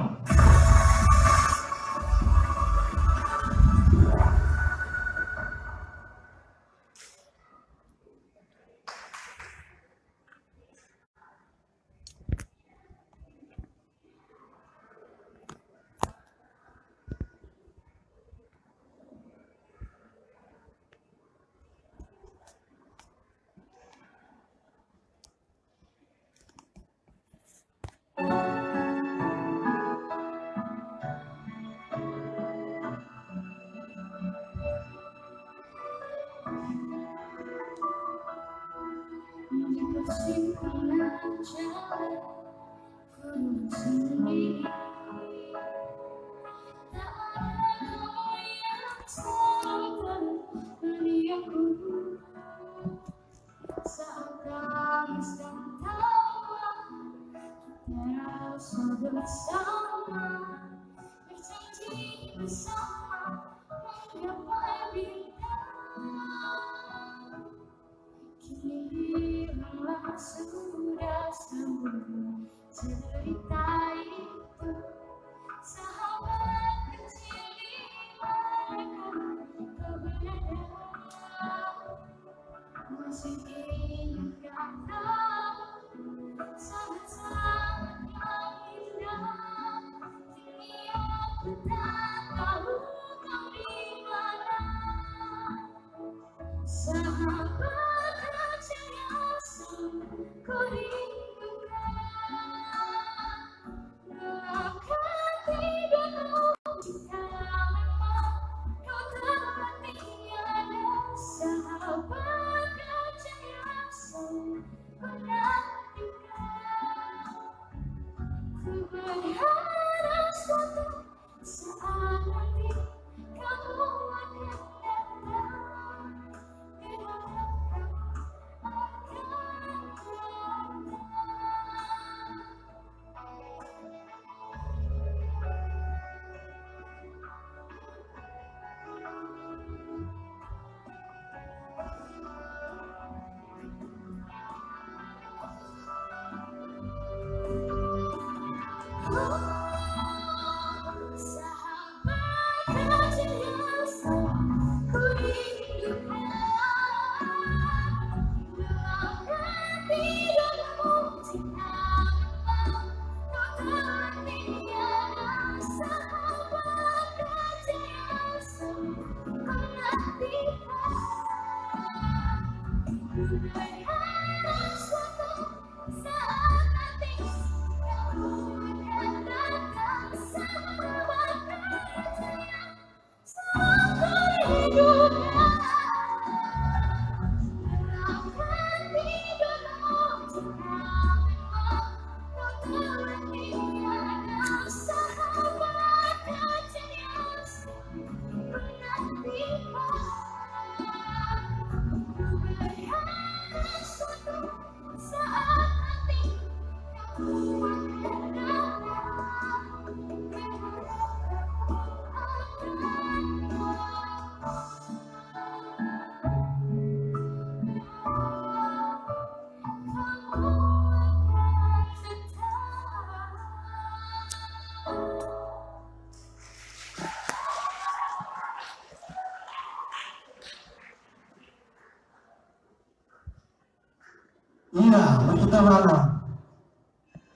buta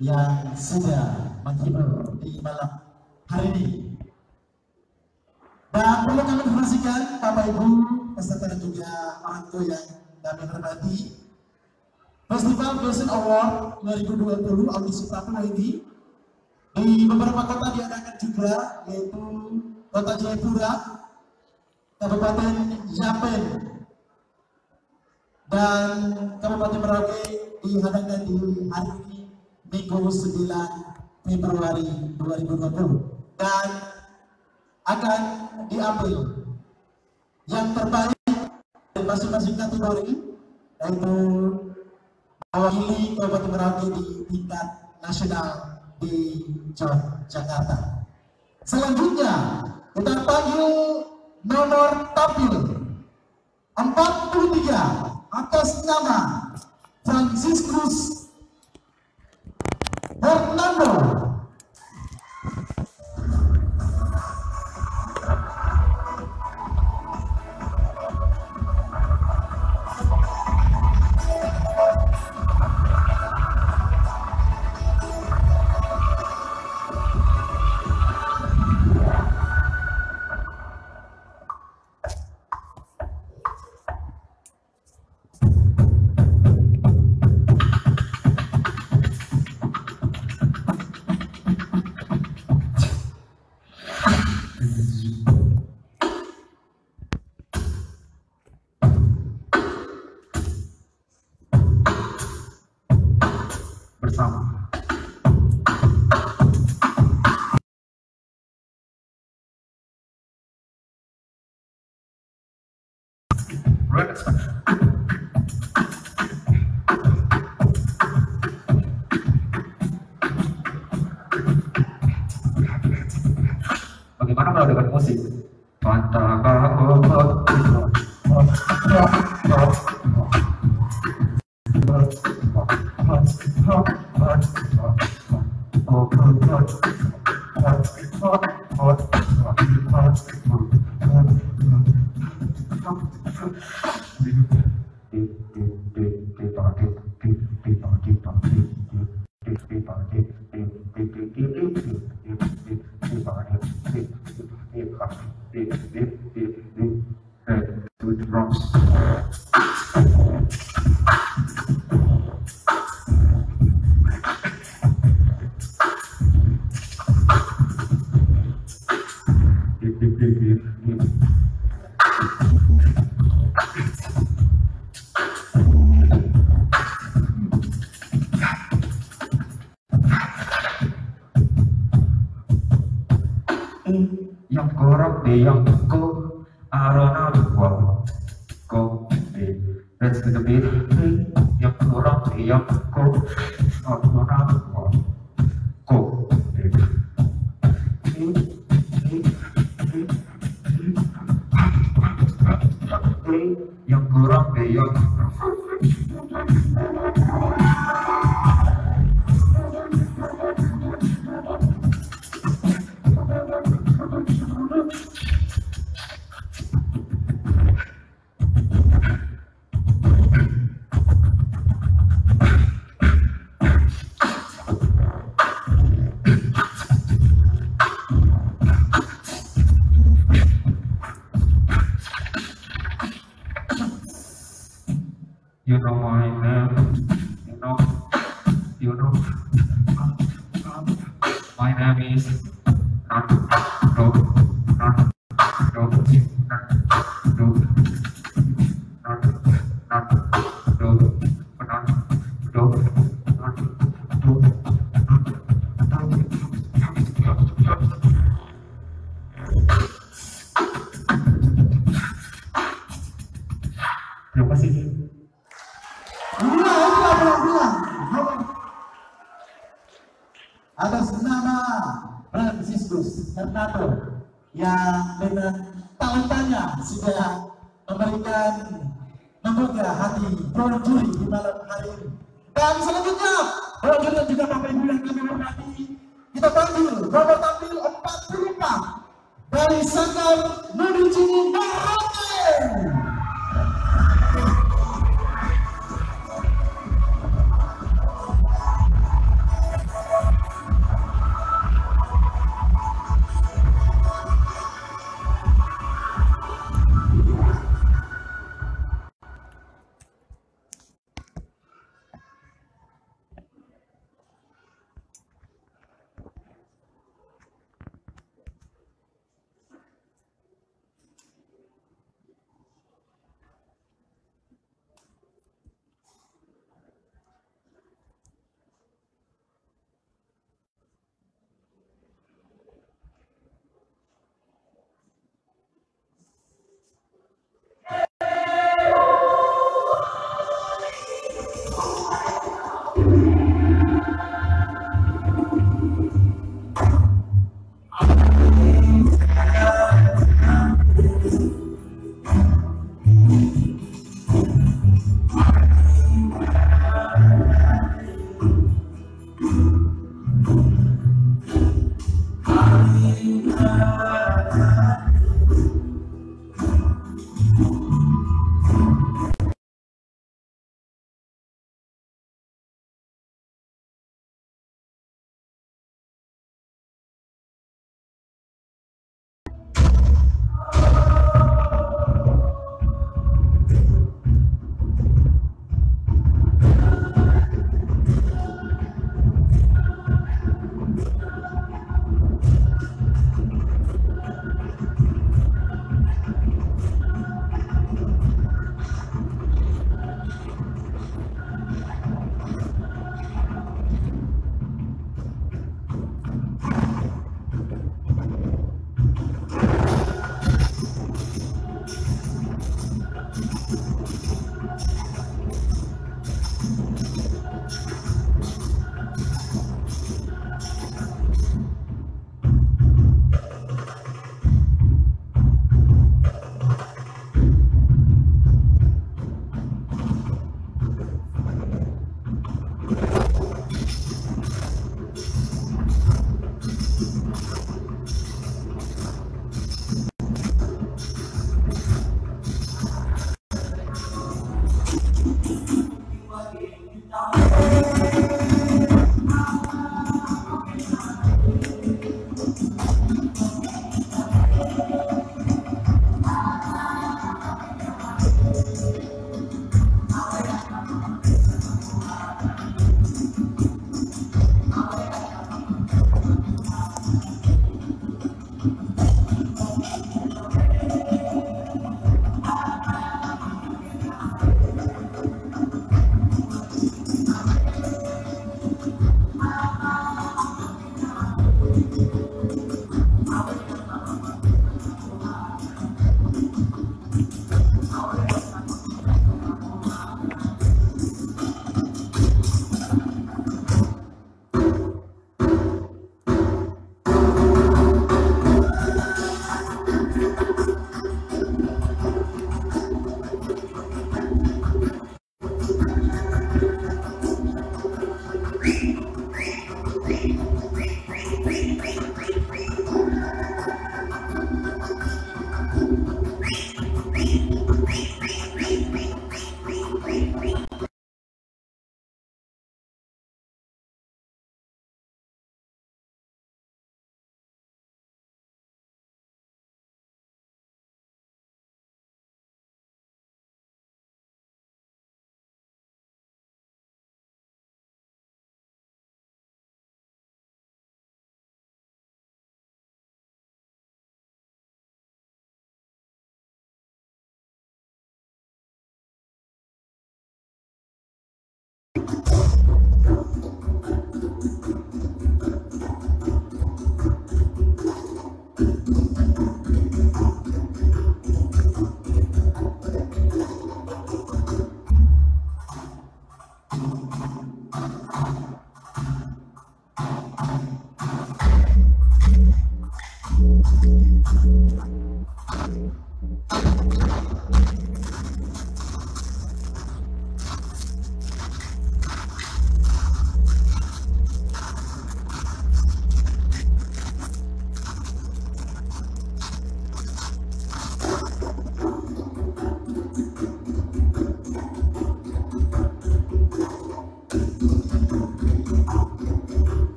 yang sudah menghibur di malam hari ini. Dan perlu kami informasikan Bapak Ibu peserta dan juga orang tua yang kami hormati Festival Dosen Award 2020 Aldi Suprapto ini di beberapa kota diadakan juga yaitu Kota Jayapura, Kabupaten Yapen, dan Kabupaten Merauke diadakan di hari ini Minggu 9 Februari 2020 dan akan diambil. Yang terbaik dari masing-masing kategori yaitu mewakili Kabupaten Merauke di tingkat nasional di Jakarta. Selanjutnya kita panggil nomor tampil. 43 atas nama Franciscus Hernando. Bagaimana kalau dengan musik? Pantah sudah memberikan menggugah hati para juri di malam hari ini. Dan selanjutnya, para juri dan juga Bapak Ibu yang kami hormati, kita panggil nomor tampil 44 dari Sanggar menuju Merauke.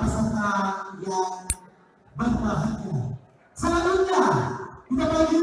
Peserta yang berbahagia. Selanjutnya kita bagi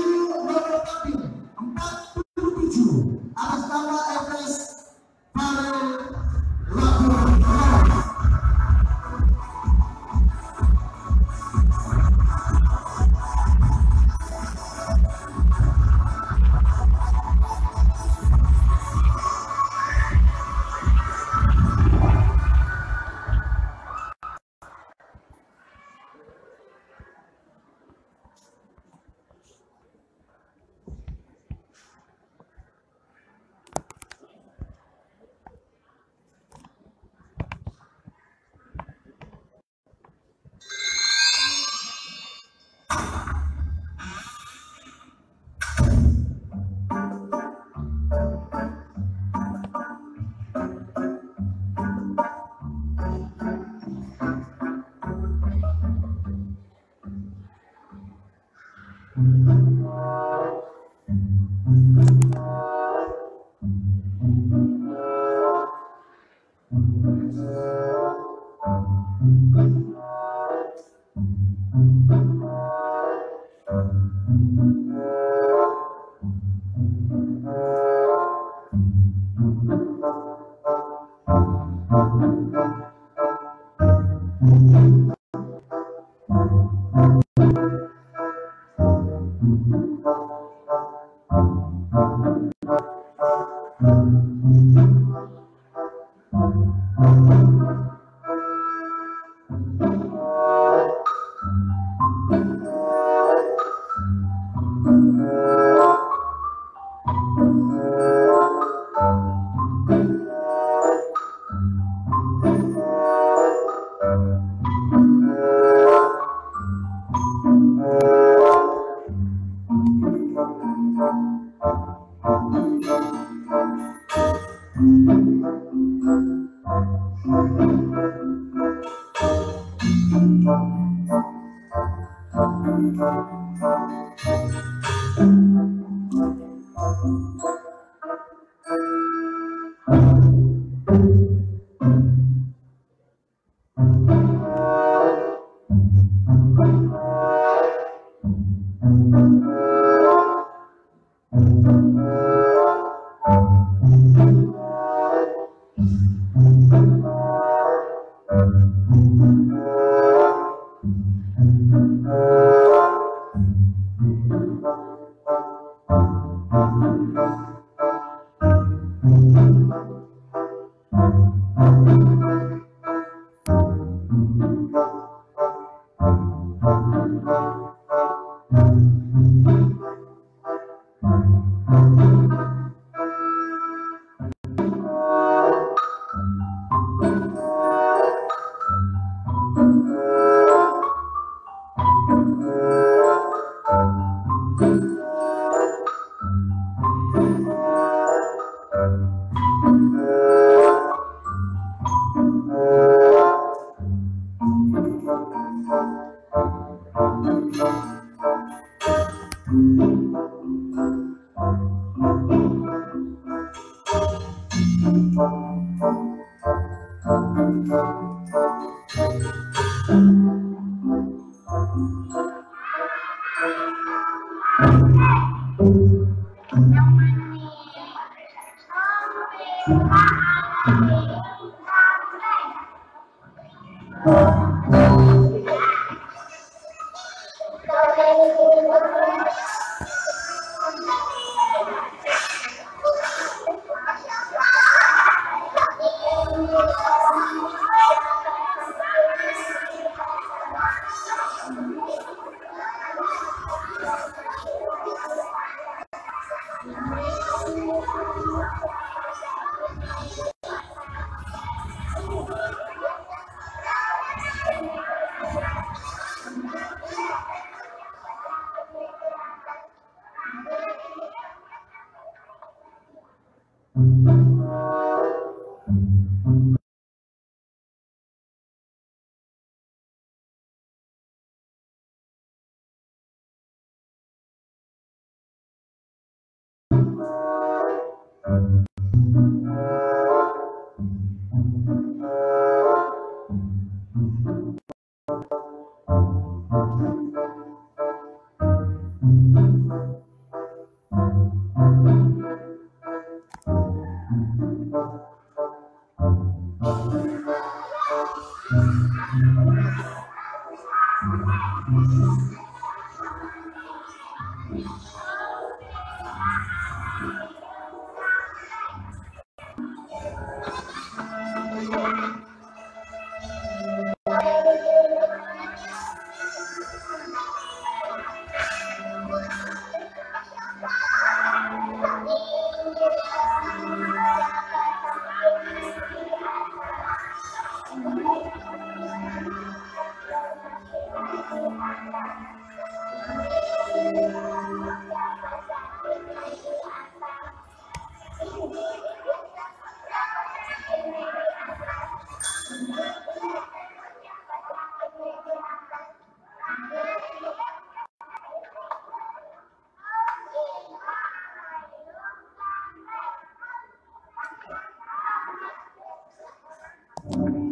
Iya,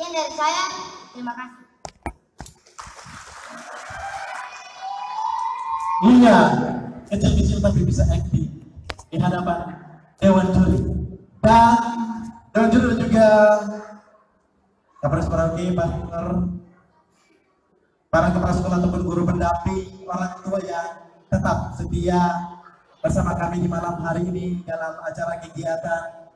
Sekian dari saya, terima kasih. Iya, kecil-kecil tapi bisa acting di hadapan Dewan Juri. Dan Dewan Juri juga Kapolres Merauke, partner, para kepala sekolah ataupun guru pendamping, orang tua yang tetap setia bersama kami di malam hari ini dalam acara kegiatan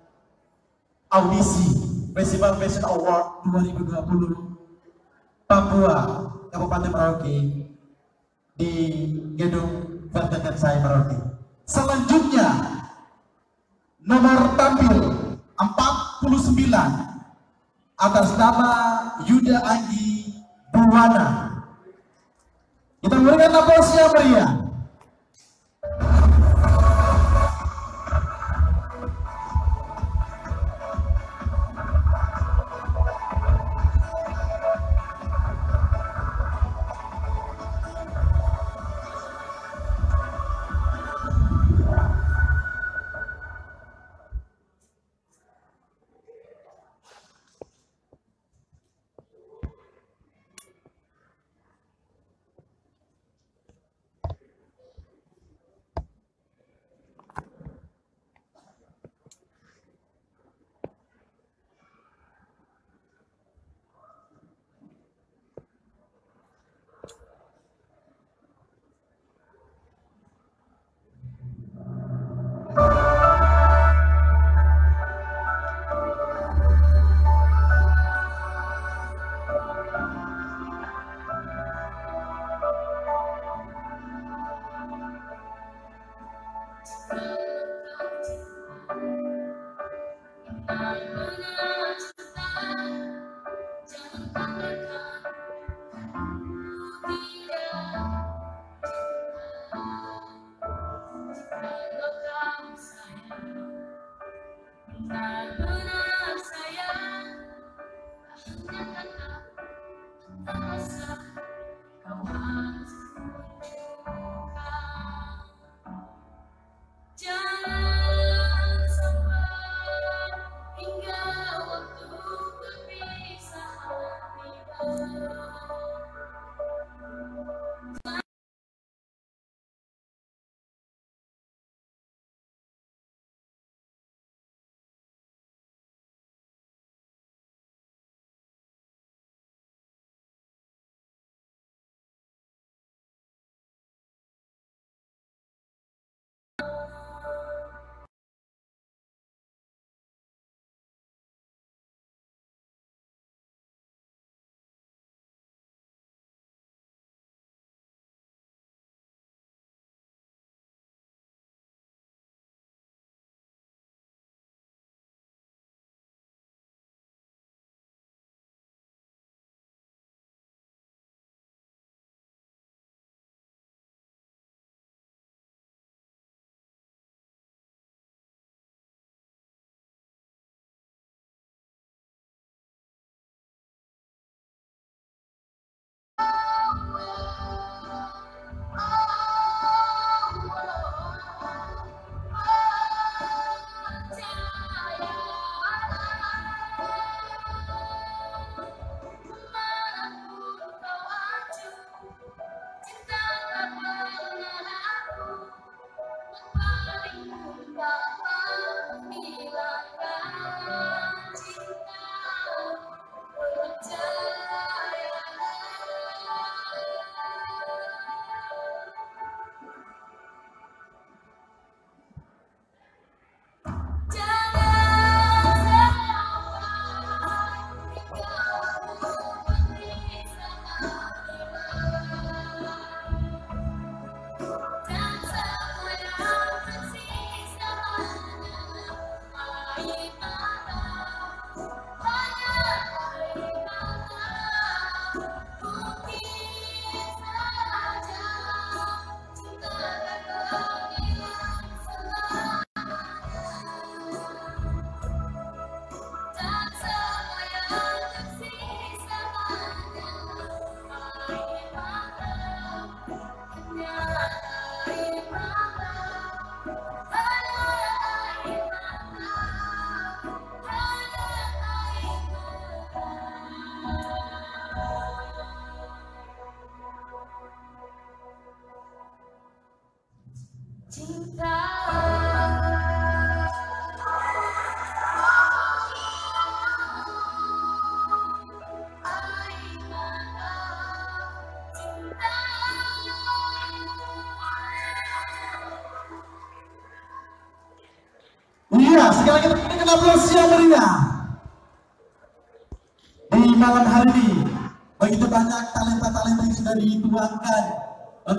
audisi Festival Fashion Award 2020 Papua Kabupaten Merauke di gedung Banten Saya Merauke. Selanjutnya nomor tampil 49 atas nama Yuda Anggi Buwana. Kita memberikan aplaus yang meriah. Benar-benar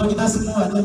kita semua di